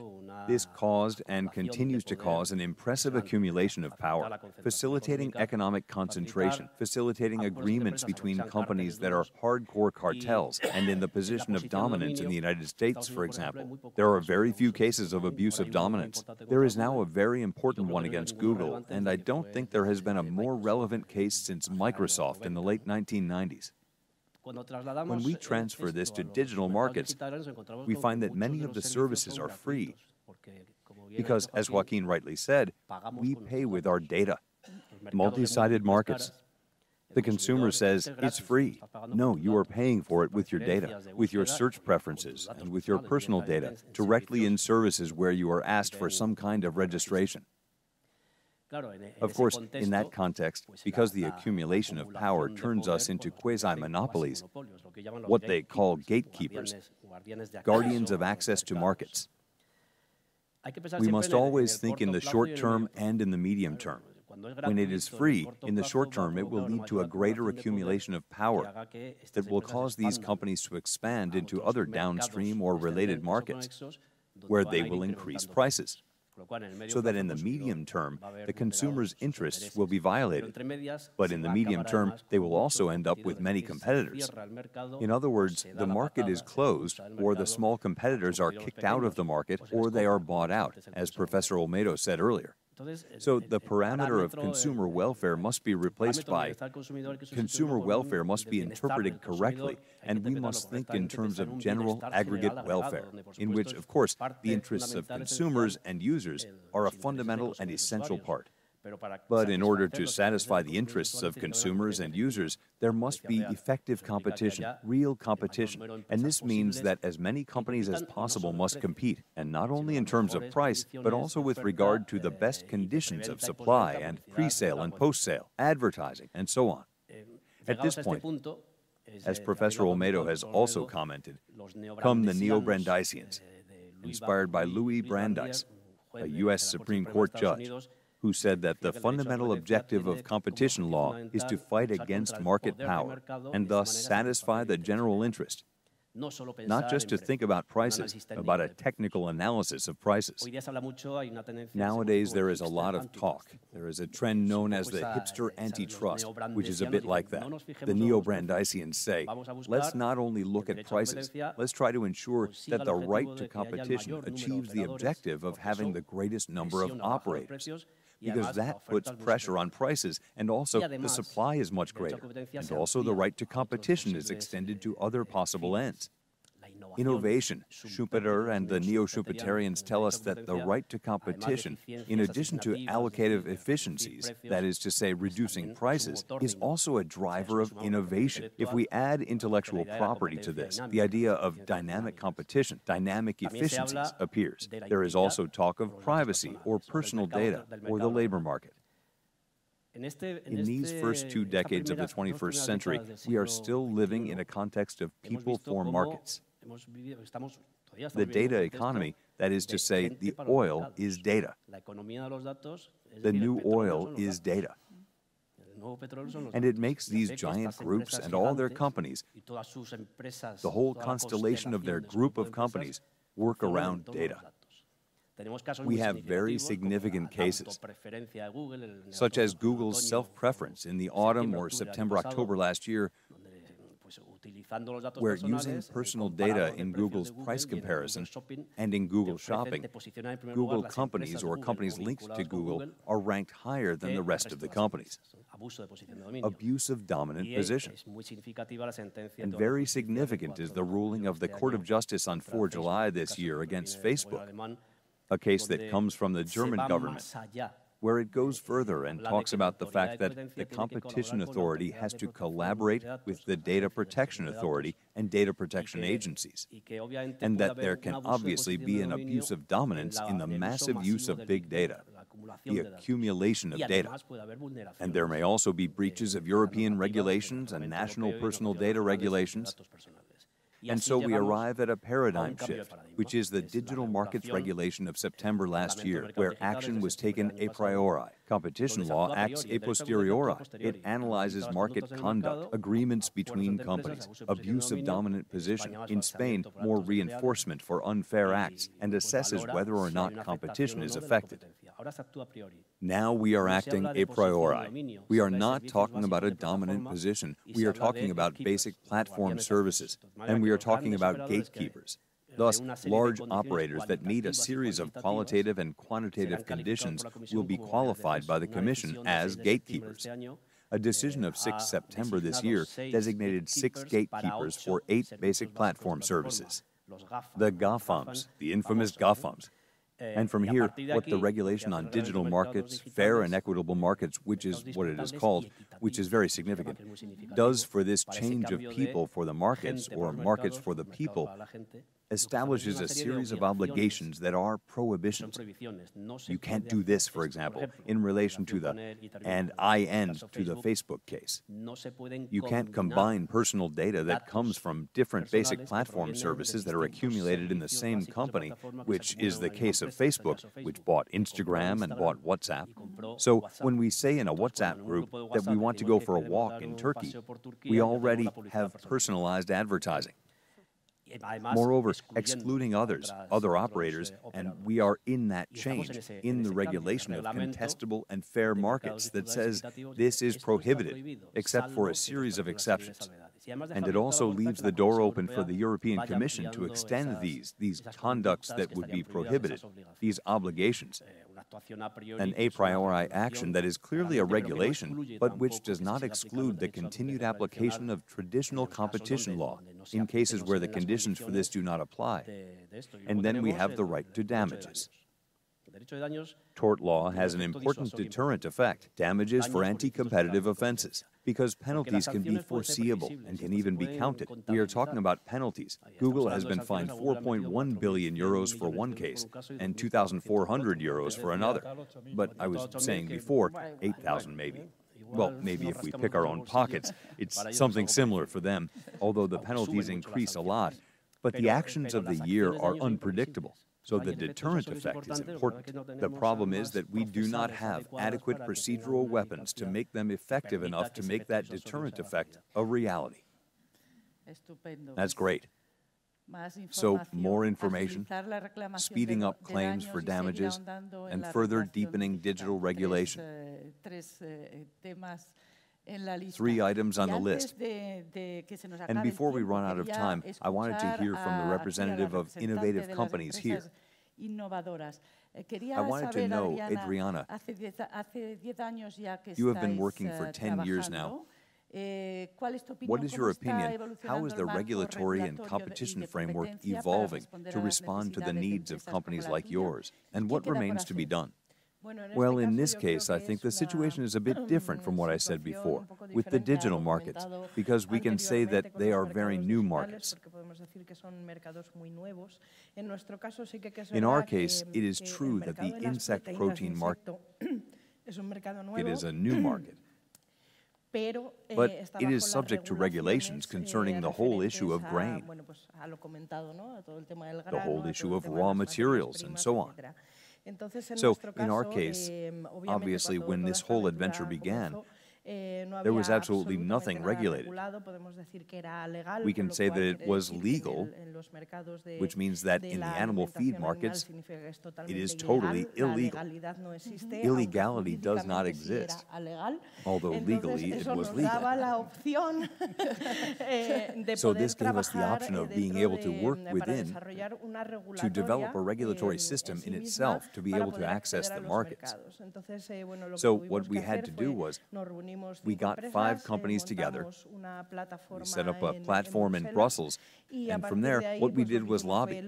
This caused and continues to cause an impressive accumulation of power, facilitating economic concentration, facilitating agreements between companies that are hardcore cartels and in the position of dominance in the United States, for example. There are very few cases of abuse of dominance. There is now a very important one against Google, and I don't think there has has been a more relevant case since Microsoft in the late 1990s. When we transfer this to digital markets, we find that many of the services are free because, as Joaquin rightly said, we pay with our data. Multi sided markets. The consumer says, it's free. No, you are paying for it with your data, with your search preferences, and with your personal data directly in services where you are asked for some kind of registration. Of course, in that context, because the accumulation of power turns us into quasi monopolies, what they call gatekeepers, guardians of access to markets. We must always think in the short term and in the medium term. When it is free, in the short term, it will lead to a greater accumulation of power that will cause these companies to expand into other downstream or related markets, where they will increase prices so that in the medium term, the consumer's interests will be violated. But in the medium term, they will also end up with many competitors. In other words, the market is closed, or the small competitors are kicked out of the market, or they are bought out, as Professor Olmedo said earlier consumidor, the parameter of consumer welfare must be replaced by consumer welfare must be interpreted correctly, and we must think in terms of general aggregate welfare, in which, of course, the interests of consumers and users are a los intereses de fundamental and essential part. But in order to satisfy the interests of consumers and users, there must be effective competition, real competition. And this means that as many companies as possible must compete, and not only in terms of price, but also with regard to the best conditions of supply and pre-sale and post-sale, advertising, and so on. At this point, as Professor Olmedo has also commented, come the neo-Brandeisians, inspired by Louis Brandeis, a U.S. Supreme Court judge, who said that the fundamental objective of competition law is to fight against market power and thus satisfy the general interest, not just to think about prices, about a technical analysis of prices. Nowadays, there is a lot of talk. There is a trend known as the hipster antitrust, which is a bit like that. The neo-Brandeisians say, let's not only look at prices, let's try to ensure that the right to competition achieves the objective of having the greatest number of operators because that puts pressure on prices, and also the supply is much greater, and also the right to competition is extended to other possible ends. Innovation. Schumpeter and the neo-Schumpeterians tell us that the right to competition, in addition to allocative efficiencies, that is to say, reducing prices, is also a driver of innovation. If we add intellectual property to this, the idea of dynamic competition, dynamic efficiencies appears. There is also talk of privacy or personal data or the labor market. In these first two decades of the 21st century, we are still living in a context of people for markets. The data economy, that is to say, the oil is data. The new oil is data. And it makes these giant groups and all their companies, the whole constellation of their group of companies, work around data. We have very significant cases, such as Google's self-preference in the autumn or September-October last year, where using personal data in Google's price comparison and in Google Shopping, Google companies or companies linked to Google are ranked higher than the rest of the companies. Abuse of dominant position. And very significant is the ruling of the Court of Justice on 4 July this year against Facebook, a case that comes from the German government, where it goes further and talks about the fact that the Competition Authority has to collaborate with the Data Protection Authority and data protection agencies, and that there can obviously be an abuse of dominance in the massive use of big data, the accumulation of data. And there may also be breaches of European regulations and national personal data regulations, and so we arrive at a paradigm shift, which is the Digital Markets Regulation of September last year, where action was taken a priori. Competition law acts a posteriori. It analyzes market conduct, agreements between companies, abuse of dominant position, in Spain, more reinforcement for unfair acts, and assesses whether or not competition is affected. Now we are acting a priori. We are not talking about a dominant position. We are talking about basic platform services, and we are talking about gatekeepers. Thus, large operators that meet a series of qualitative and quantitative conditions will be qualified by the Commission as gatekeepers. A decision of 6 September this year designated six gatekeepers for eight basic platform services. The GAFAMs, the infamous GAFAMs, and from here, what the regulation on digital markets, fair and equitable markets, which is what it is called, which is very significant, does for this change of people for the markets or markets for the people, establishes a series of obligations that are prohibitions. You can't do this, for example, in relation to the and I end to the Facebook case. You can't combine personal data that comes from different basic platform services that are accumulated in the same company, which is the case of Facebook, which bought Instagram and bought WhatsApp. So when we say in a WhatsApp group that we want to go for a walk in Turkey, we already have personalized advertising. Moreover, excluding others, other operators, and we are in that change, in the regulation of contestable and fair markets that says this is prohibited, except for a series of exceptions. And it also leaves the door open for the European Commission to extend these, these conducts that would be prohibited, these obligations, an a priori action that is clearly a regulation, but which does not exclude the continued application of traditional competition law in cases where the conditions for this do not apply. And then we have the right to damages. Tort law has an important deterrent effect, damages for anti competitive offenses, because penalties can be foreseeable and can even be counted. We are talking about penalties. Google has been fined 4.1 billion euros for one case and 2,400 euros for another. But I was saying before, 8,000 maybe. Well, maybe if we pick our own pockets, <laughs> it's something similar for them, although the penalties increase a lot. But the actions of the year are unpredictable. So the deterrent effect is important. The problem is that we do not have adequate procedural weapons to make them effective enough to make that deterrent effect a reality. That's great. So, more information, speeding up claims for damages, and further deepening digital regulation three items on the list. And before we run out of time, I wanted to hear from the representative of innovative companies here. I wanted to know, Adriana, you have been working for 10 years now. What is your opinion? How is the regulatory and competition framework evolving to respond to the needs of companies like yours? And what remains to be done? Well, in this case, I think the situation is a bit different from what I said before with the digital markets, because we can say that they are very new markets. In our case, it is true that the insect protein market <clears throat> it is a new market. <clears throat> But it is subject to regulations concerning the whole issue of grain, the whole issue of raw materials, and so on. So in our case, obviously, when this whole adventure began, there was absolutely nothing regulated. We can say that it was legal, which means that in the animal feed markets, it is totally illegal. Illegality does not exist, although legally it was legal. <laughs> so this gave us the option of being able to work within to develop a regulatory system in itself to be able to access the markets. So what we had to do was we got five companies together. We set up a platform in Brussels and from there, what we did was lobby.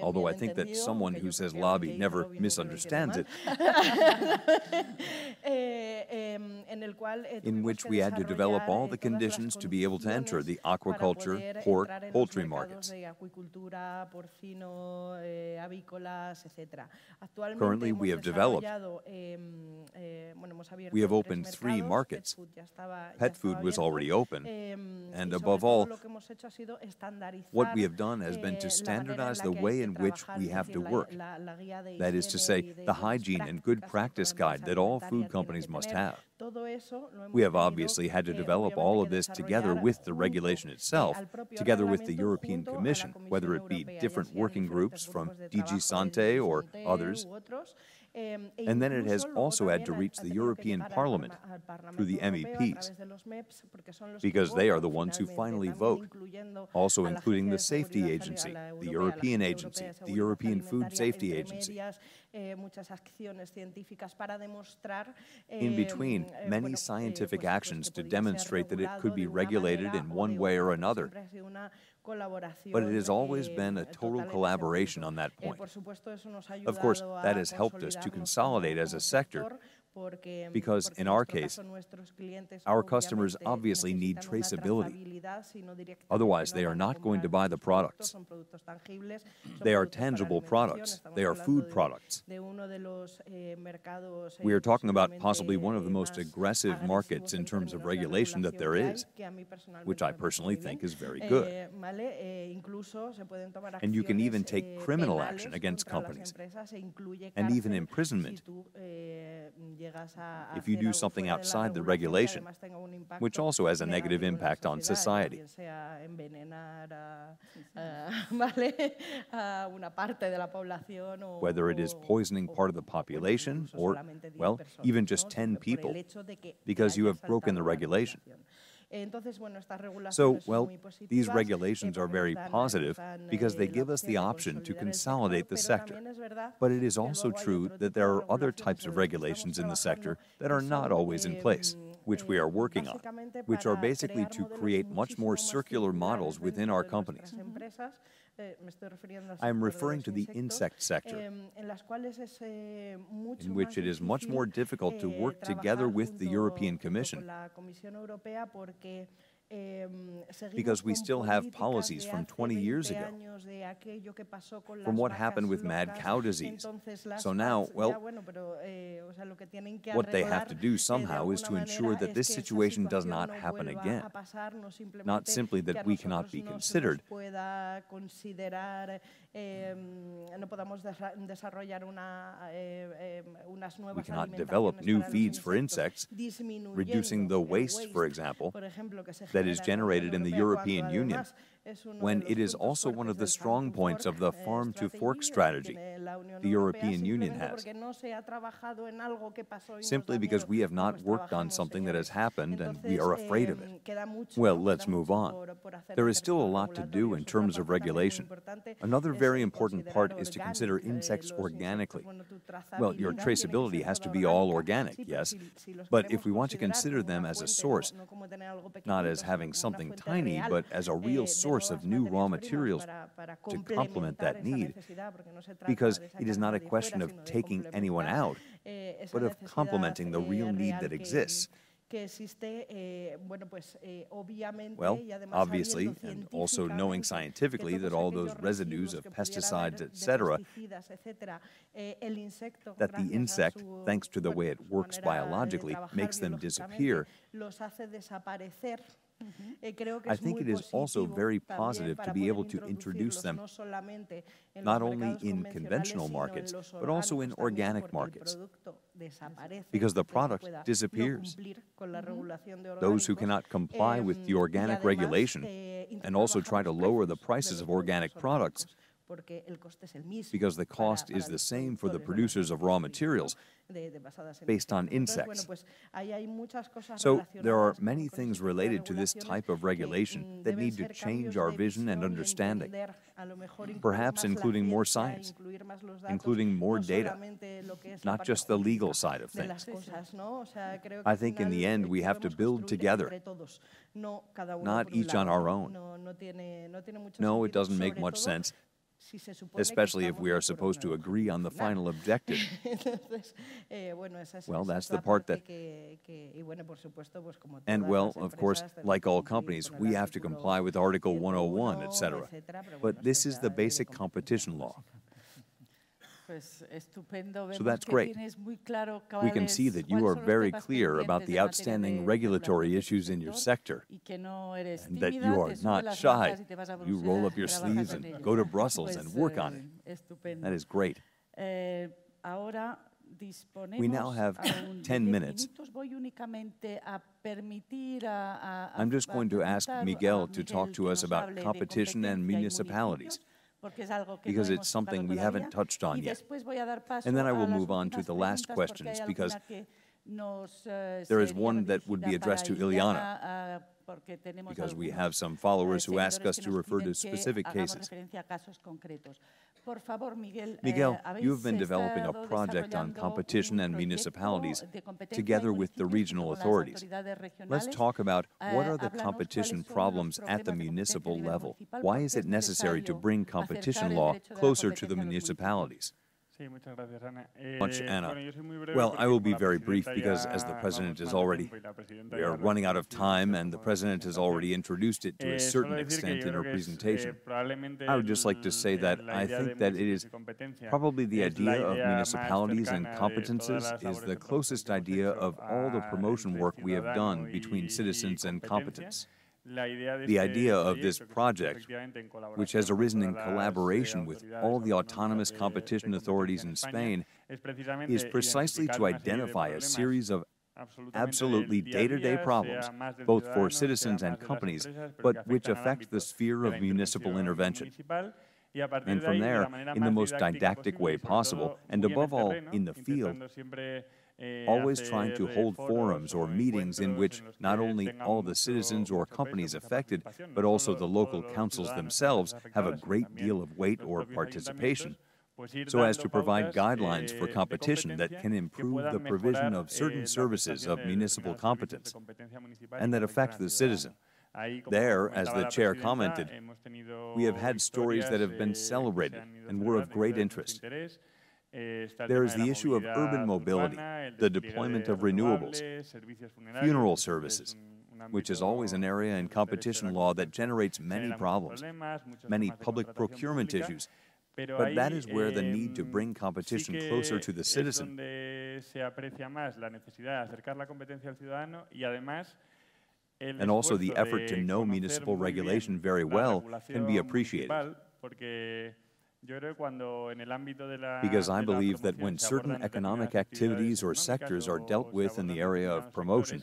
Although I think that someone who says lobby never misunderstands it, <laughs> in which we had to develop all the conditions to be able to enter the aquaculture, pork, poultry markets. Currently, we have developed, we have opened three markets. Pet food was already open, and above all, what we have done has been to standardize the way in which we have to work. That is to say, the hygiene and good practice guide that all food companies must have. We have obviously had to develop all of this together with the regulation itself, together with the European Commission, whether it be different working groups from DG Sante or others. And then it has also had to reach the European Parliament through the MEPs, because they are the ones who finally vote, also including the Safety Agency, the European Agency, the European Food Safety Agency. In between, many scientific actions to demonstrate that it could be regulated in one way or another. But it has always been a total collaboration on that point. Of course, that has helped us to consolidate as a sector, because in our case, our customers obviously need traceability. Otherwise, they are not going to buy the products. They are tangible products, they are food products. We are talking about possibly one of the most aggressive markets in terms of regulation that there is, which I personally think is very good. And you can even take criminal action against companies and even imprisonment if you do something outside the regulation, which also has a negative impact on society. <laughs> Whether it is poisoning part of the population or, well, even just 10 people, because you have broken the regulation regulación. Entonces, bueno, estas So, well, these eh, regulations are very positive because they eh, give us the option to consolidate the sector, pero sector. también es verdad But it is also true that there are other types of sobre las que regulations in the sector that are not always in place, which we eh, are working on, which are basically to create much more circular models within I am referring to the insect sector, in which it is much more difficult to work together with the European Commission because we still have policies from 20 years ago, from what happened with mad cow disease. So now, well, what they have to do somehow is to ensure that this situation does not happen again, not simply that we cannot be considered, eh, no podamos desa desarrollar una, eh, eh, unas nuevas we cannot develop new feeds for insects, reducing the waste, for example, that is generated in the European Union when it is also one of the strong points of the farm to fork strategy the European Union has. Simply because we have not worked on something that has happened and we are afraid of it. Well, let's move on. There is still a lot to do in terms of regulation. Another very important part is to consider insects organically. Well, your traceability has to be all organic, yes, but if we want to consider them as a source, not as having something tiny, but as a real source source of new raw materials to complement that need, because it is not a question of taking anyone out, but of complementing the real need that exists. Well, obviously, and also knowing scientifically that all those residues of pesticides, etc., that the insect, thanks to the way it works biologically, makes them disappear, I think it is also very positive to be able to introduce them not only in conventional markets, but also in organic markets, because the product disappears. Those who cannot comply with the organic regulation and also try to lower the prices of organic products because the cost is the same for the producers of raw materials based on insects. So there are many things related to this type of regulation that need to change our vision and understanding, perhaps including more science, including more data, not just the legal side of things. I think in the end we have to build together, not each on our own. No, it doesn't make much sense, especially if we are supposed to agree on the <laughs> final objective. <laughs> well, that's the part that. And well, of course, like all companies, we have to comply with Article 101, etc. But this is the basic competition law. So that's great. We can see that you are very clear about the outstanding regulatory issues in your sector and that you are not shy. You roll up your sleeves and go to Brussels and work on it. That is great. We now have 10 minutes. I'm just going to ask Miguel to talk to us about competition and municipalities because it's something we haven't touched on yet. And then I will move on to the last questions because there is one that would be addressed to Ileana because we have some followers who ask us to refer to specific cases. Miguel, you've been developing a project on competition and municipalities together with the regional authorities. Let's talk about what are the competition problems at the municipal level? Why is it necessary to bring competition law closer to the municipalities? Much, Ana. Well, I will be very brief because, as the president is already, we are running out of time, and the president has already introduced it to a certain extent in her presentation. I would just like to say that I think that it is probably the idea of municipalities and competences is the closest idea of all the promotion work we have done between citizens and competence. The idea of this project, which has arisen in collaboration with all the autonomous competition authorities in Spain, is precisely to identify a series of absolutely day to day problems, both for citizens and companies, but which affect the sphere of municipal intervention. And from there, in the most didactic way possible, and above all, in the field, always trying to hold forums or meetings in which not only all the citizens or companies affected, but also the local councils themselves have a great deal of weight or participation so as to provide guidelines for competition that can improve the provision of certain services of municipal competence and that affect the citizen. There, as the chair commented, we have had stories that have been celebrated and were of great interest. There is the issue of urban mobility, the deployment of renewables, funeral services, which is always an area in competition law that generates many problems, many public procurement issues. But that is where the need to bring competition closer to the citizen and also the effort to know municipal regulation very well can be appreciated. Because I believe that when certain economic activities or sectors are dealt with in the area of promotion,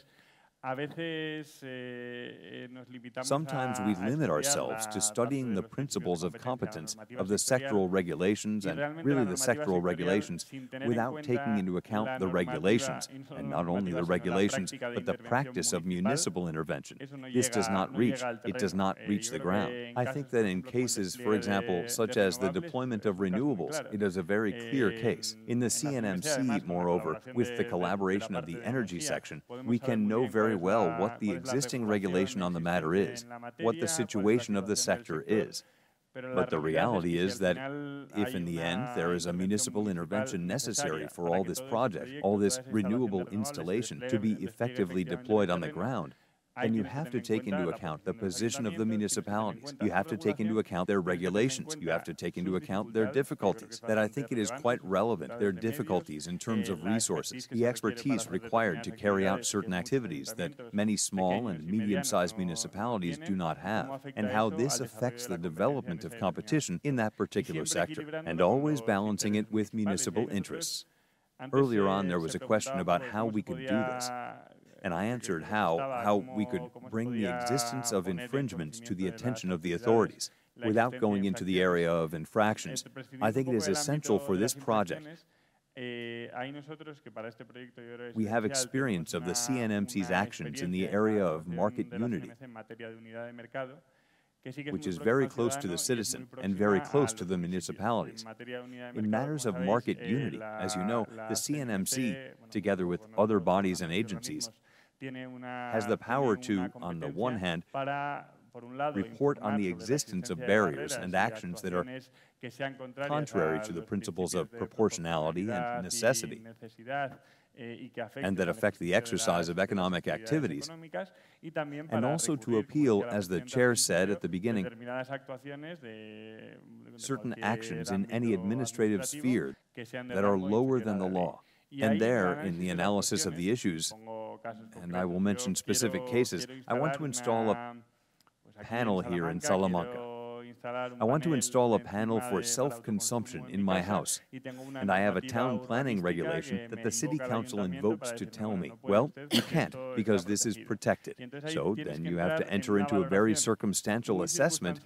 Sometimes we limit ourselves to studying the principles of competence of the sectoral regulations and really the sectoral regulations without taking into account the regulations, and not only the regulations, but the practice of municipal intervention. This does not reach, it does not reach the ground. I think that in cases, for example, such as the deployment of renewables, it is a very clear case. In the CNMC, moreover, with the collaboration of the energy section, we can know very well what the existing regulation on the matter is, what the situation of the sector is. But the reality is that if in the end there is a municipal intervention necessary for all this project, all this renewable installation to be effectively deployed on the ground, and you have to take into account the position of the municipalities. You have to take into account their regulations. You have to take into account their difficulties. That I think it is quite relevant, their difficulties in terms of resources, the expertise required to carry out certain activities that many small and medium sized municipalities do not have, and how this affects the development of competition in that particular sector, and always balancing it with municipal interests. Earlier on, there was a question about how we could do this and I answered how, how we could bring the existence of infringements to the attention of the authorities without going into the area of infractions. I think it is essential for this project. We have experience of the CNMC's actions in the area of market unity, which is very close to the citizen and very close to the municipalities. In matters of market unity, as you know, the CNMC, together with other bodies and agencies, has the power to, on the one hand, report on the existence of barriers and actions that are contrary to the principles of proportionality and necessity, and that affect the exercise of economic activities, and also to appeal, as the chair said at the beginning, certain actions in any administrative sphere that are lower than the law. And there, in the analysis of the issues, and I will mention specific cases, I want to install a panel here in Salamanca. I want to install a panel for self-consumption in my house, and I have a town planning regulation that the city council invokes to tell me, well, you can't because this is protected. So then you have to enter into a very circumstantial assessment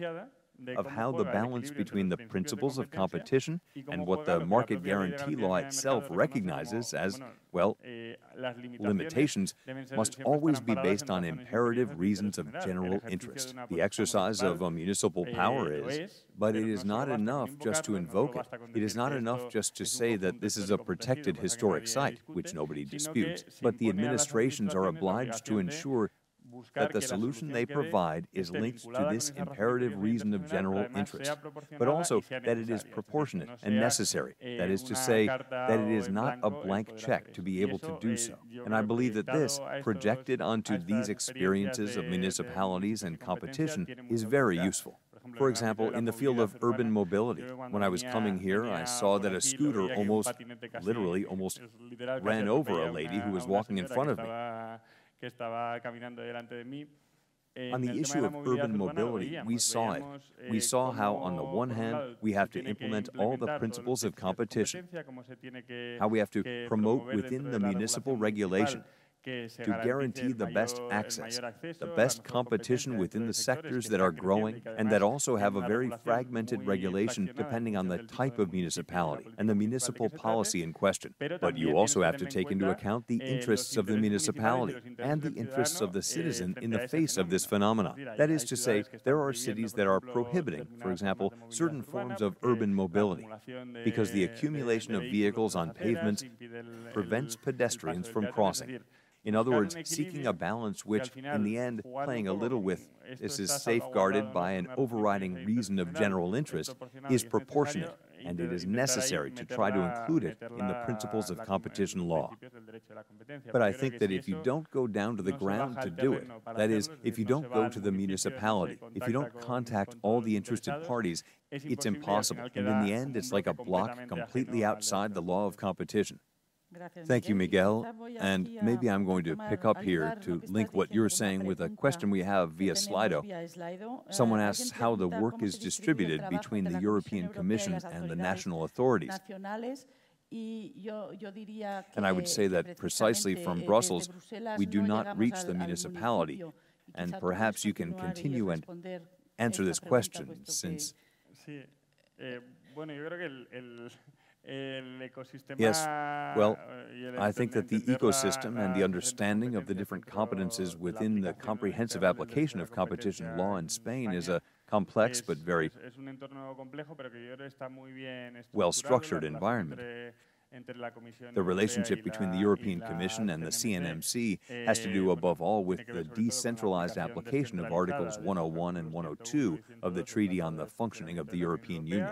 of how the balance between the principles of competition and what the market guarantee law itself recognizes as, well, limitations must always be based on imperative reasons of general interest. The exercise of a municipal power is, but it is not enough just to invoke it. It is not enough just to say that this is a protected historic site, which nobody disputes, but the administrations are obliged to ensure that the solution they provide is linked to this imperative reason of general interest, but also that it is proportionate and necessary. That is to say, that it is not a blank check to be able to do so. And I believe that this, projected onto these experiences of municipalities and competition, is very useful. For example, in the field of urban mobility, when I was coming here, I saw that a scooter almost, literally, almost ran over a lady who was walking in front of me que estaba caminando delante de mí. On the issue of urban mobility, we saw it. We eh, saw how, on the one hand, we have to implement all the implementar todo lo principles of competition, competencia, cómo se tiene que- how we have to promote within the municipal regulation municipal que se to guarantee the best access, the best competition within the sectors that are growing and that also have a very fragmented regulation depending on the función del tipo type of municipio y de la municipality and the municipal de municipal que se trate, policy in question. But you also have to take into account the eh, interests of the municipality municipales y los and the interests of the eh, citizen in the face of this phenomenon. Es decir, hay- That is to say, ciudades que están there are cities that are prohibiting, for example, formas de movilidad certain forms of urban mobility because the accumulation of vehicles on pavements prevents pedestrians from prevents in other words, seeking a balance which, in the end, playing a little with this is safeguarded by an overriding reason of general interest is proportionate, and it is necessary to try to include it in the principles of competition law. But I think that if you don't go down to the ground to do it, that is, if you don't go to the municipality, if you don't contact all the interested parties, it's impossible. And in the end, it's like a block completely outside the law of competition. Thank you, Miguel. And maybe I'm going to pick up here to link what you're saying with a question we have via Slido. Someone asks how the work is distributed between the European Commission and the national authorities. And I would say that precisely from Brussels, we do not reach the municipality. And perhaps you can continue and answer this question since. Yes. Well, I think that the ecosystem and the understanding of the different competences within the comprehensive application of competition law in Spain is a complex but very well structured environment. The relationship between the European Commission and the CNMC has to do above all with the decentralized application of Articles 101 and 102 of the Treaty on the Functioning of the European Union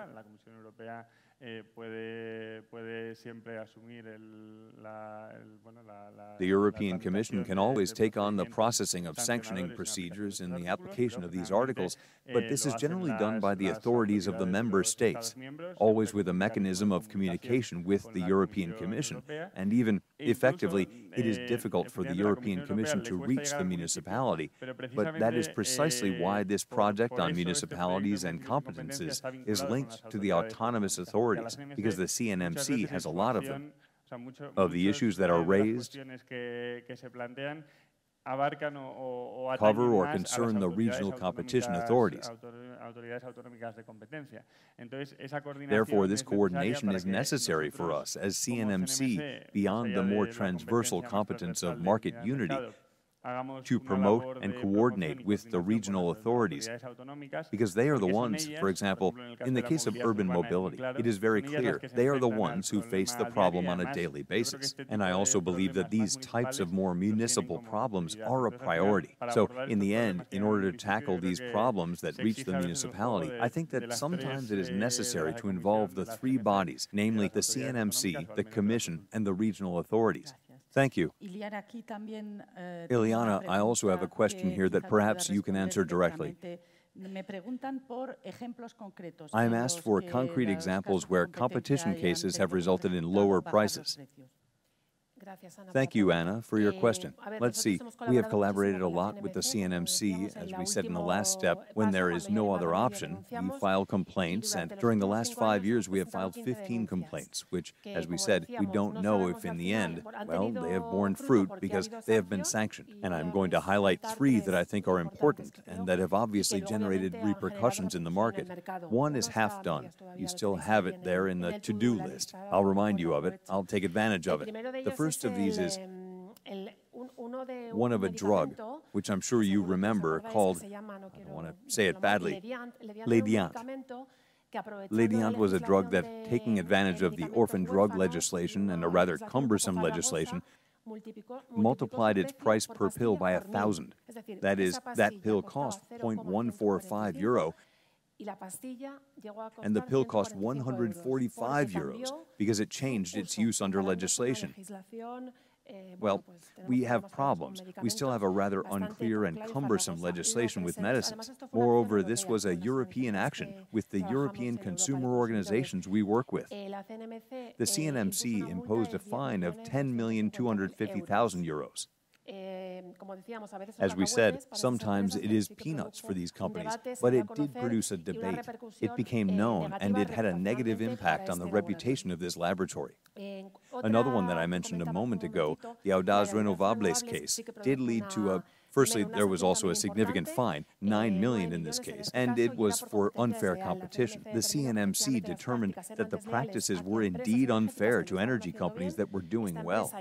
eh, puede, puede siempre asumir el, la, el, bueno, la, la, the European Commission can always take on the processing of sanctioning procedures in the application of these articles, but this is generally done by the authorities of the member states, always with a mechanism of communication with the European Commission, and even Effectively, it is difficult for the European Commission to reach the municipality, but that is precisely why this project on municipalities and competences is linked to the autonomous authorities, because the CNMC has a lot of them. Of the issues that are raised, cover or concern the regional competition authorities. Therefore, this coordination is necessary for us as CNMC beyond the more transversal competence of market unity to promote and coordinate with the regional authorities because they are the ones, for example, in the case of urban mobility, it is very clear they are the ones who face the problem on a daily basis. And I also believe that these types of more municipal problems are a priority. So, in the end, in order to tackle these problems that reach the municipality, I think that sometimes it is necessary to involve the three bodies, namely the CNMC, the Commission, and the regional authorities. Thank you. Ileana, I also have a question here that perhaps you can answer directly. I am asked for concrete examples where competition cases have resulted in lower prices. Thank you, Ana, for your question. Let's see, we have collaborated a lot with the CNMC. As we said in the last step, when there is no other option, we file complaints, and during the last five years, we have filed 15 complaints, which, as we said, we don't know if in the end, well, they have borne fruit because they have been sanctioned. And I'm going to highlight three that I think are important and that have obviously generated repercussions in the market. One is half done. You still have it there in the to do list. I'll remind you of it, I'll take advantage of it. The first first of these is one of a drug, which I'm sure you remember, called, I don't want to say it badly, Leadiant. Leadiant was a drug that, taking advantage of the orphan drug legislation and a rather cumbersome legislation, multiplied its price per pill by a thousand. That is, that pill cost 0.145 euro, and the pill cost 145 euros because it changed its use under legislation. Well, we have problems. We still have a rather unclear and cumbersome legislation with medicines. Moreover, this was a European action with the European consumer organizations we work with. The CNMC imposed a fine of 10,250,000 euros. As we said, sometimes it is peanuts for these companies, but it did produce a debate. It became known, and it had a negative impact on the reputation of this laboratory. Another one that I mentioned a moment ago, the Audax Renovables case, did lead to a Firstly, there was also a significant fine, 9 million in this case, and it was for unfair competition. The CNMC determined that the practices were indeed unfair to energy companies that were doing well.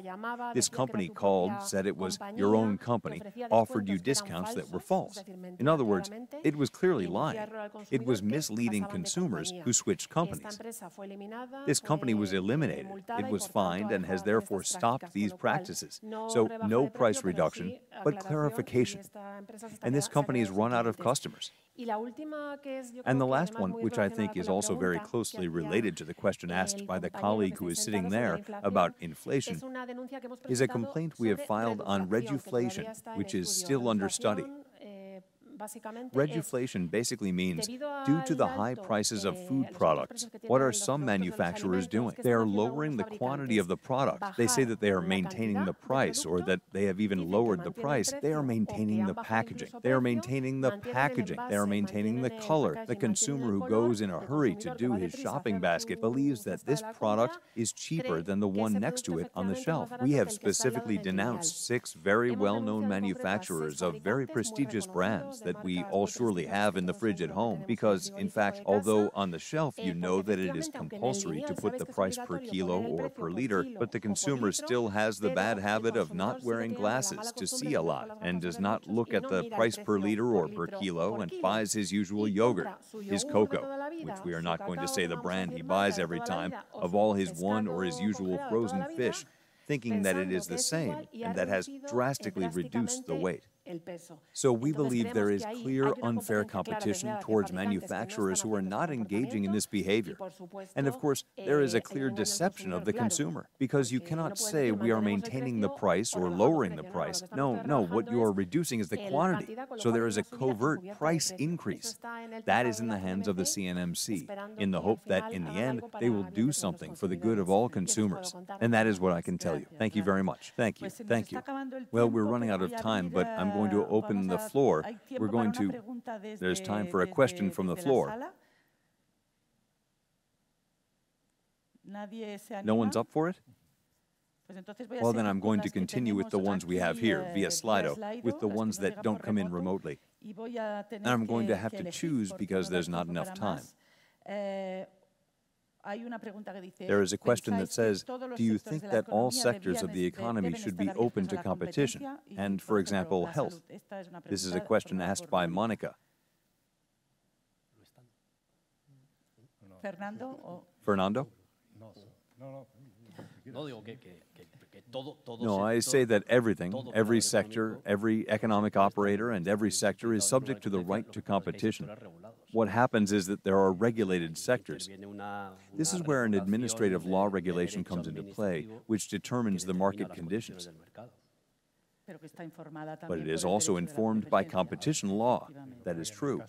This company called, said it was your own company, offered you discounts that were false. In other words, it was clearly lying. It was misleading consumers who switched companies. This company was eliminated. It was fined and has therefore stopped these practices. So no price reduction, but clarify. And this company has run out of customers. And the last one, which I think is also very closely related to the question asked by the colleague who is sitting there about inflation, is a complaint we have filed on reduflation, which is still under study. Reduflation basically means due to the high prices of food products, what are some manufacturers doing? They are lowering the quantity of the product. They say that they are maintaining the price or that they have even lowered the price. They are maintaining the packaging. They are maintaining the packaging. They are maintaining the color. The consumer who goes in a hurry to do his shopping basket believes that this product is cheaper than the one next to it on the shelf. We have specifically denounced six very well known manufacturers of very prestigious brands that we all surely have in the fridge at home because, in fact, although on the shelf you know that it is compulsory to put the price per kilo or per liter, but the consumer still has the bad habit of not wearing glasses to see a lot and does not look at the price per liter or per kilo and buys his usual yogurt, his cocoa, which we are not going to say the brand he buys every time, of all his one or his usual frozen fish, thinking that it is the same and that has drastically reduced the weight. So we believe there is clear unfair competition towards manufacturers who are not engaging in this behavior. And of course, there is a clear deception of the consumer because you cannot say we are maintaining the price or lowering the price. No, no, what you are reducing is the quantity. So there is a covert price increase. That is in the hands of the CNMC in the hope that in the end they will do something for the good of all consumers. And that is what I can tell you. Thank you very much. Thank you. Thank you. Well, we're running out of time, but I'm going to open the floor. We're going to, there's time for a question from the floor. No one's up for it? Well, then I'm going to continue with the ones we have here via Slido, with the ones that don't come in remotely. And I'm going to have to choose because there's not enough time. There is a question that says, do you think that all sectors of the economy should be open to competition? And, for example, health. This is a question asked by Monica. Fernando? Fernando? No, I say that everything, every sector, every economic operator, and every sector is subject to the right to competition. What happens is that there are regulated sectors. This is where an administrative law regulation comes into play, which determines the market conditions. But it is also informed by competition law. That is true.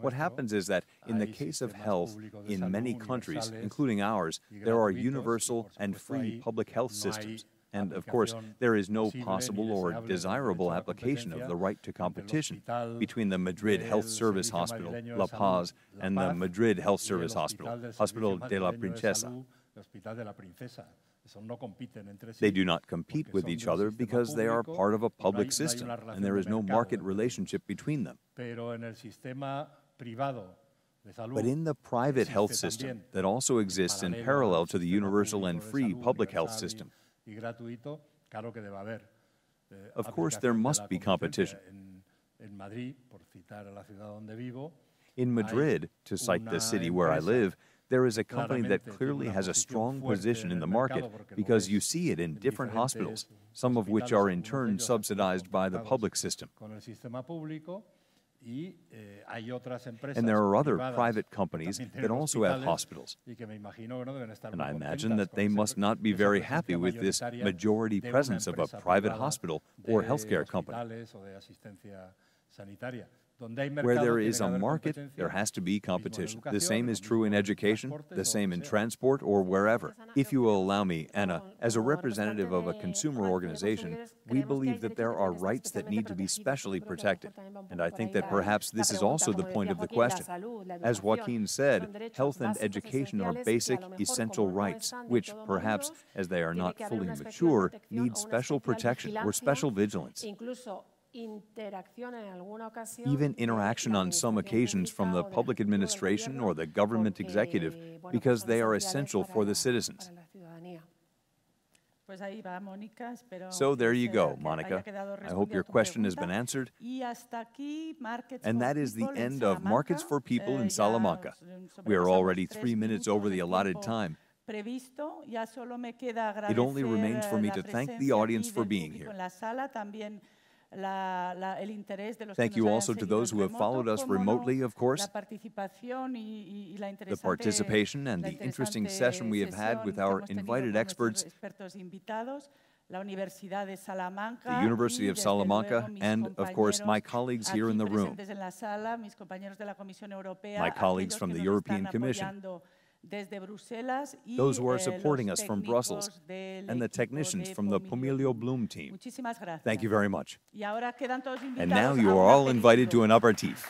What happens is that in the case of health, in many countries, including ours, there are universal and free public health systems. And of course, there is no possible or desirable application of the right to competition between the Madrid Health Service Hospital, La Paz, and the Madrid Health Service Hospital, Hospital de la Princesa. They do not compete with each other because they are part of a public system and there is no market relationship between them. But in the private health system that also exists in parallel to the universal and free public health system, of course, there must be competition. In Madrid, to cite the city where I live, there is a company that clearly has a strong position in the market because you see it in different hospitals, some of which are in turn subsidized by the public system. And there are other private companies that also have hospitals. And I imagine that they must not be very happy with this majority presence of a private hospital or healthcare company hospitales o de asistencia sanitaria. Donde hay Where there is a market, there has to be competition. The same is true in education, the same in transport, or wherever. If you will allow me, Ana, as a representative of a consumer organization, we believe that there are rights that need to be specially protected. And I think that perhaps this is also the point of the question. As Joaquin said, health and education are basic, essential rights, which perhaps, as they are not fully mature, need special protection or special vigilance. Incluso interacción en alguna ocasión even interaction on some occasions from the pública o del public administration or the government executive, because they are essential for the citizens. para la ciudadanía. Pues ahí va, Mónica. Espero So there you go, Monica. I hope your question has been answered. Y hasta aquí, Markets And that is the end of Markets for People Eh, in Salamanca. We are already three minutes over the allotted time. Previsto. Ya solo me queda It only remains for me to thank the audience for being here. La la- la- el interés de los Thank you also to those who have followed us remotely, of course, La participación y, y- the participation and the interesting session we have had with our invited experts, la Universidad de Salamanca the University of Salamanca, and of course my colleagues here in the room. en la sala, mis de la Europea, My colleagues from the European Commission, apoyando desde Bruselas y, those who are eh, supporting us from Brussels, and the technicians from the Pomilio Blumm team. Thank you very much. Y ahora quedan todos invitados And now you are all invited to an aperitif.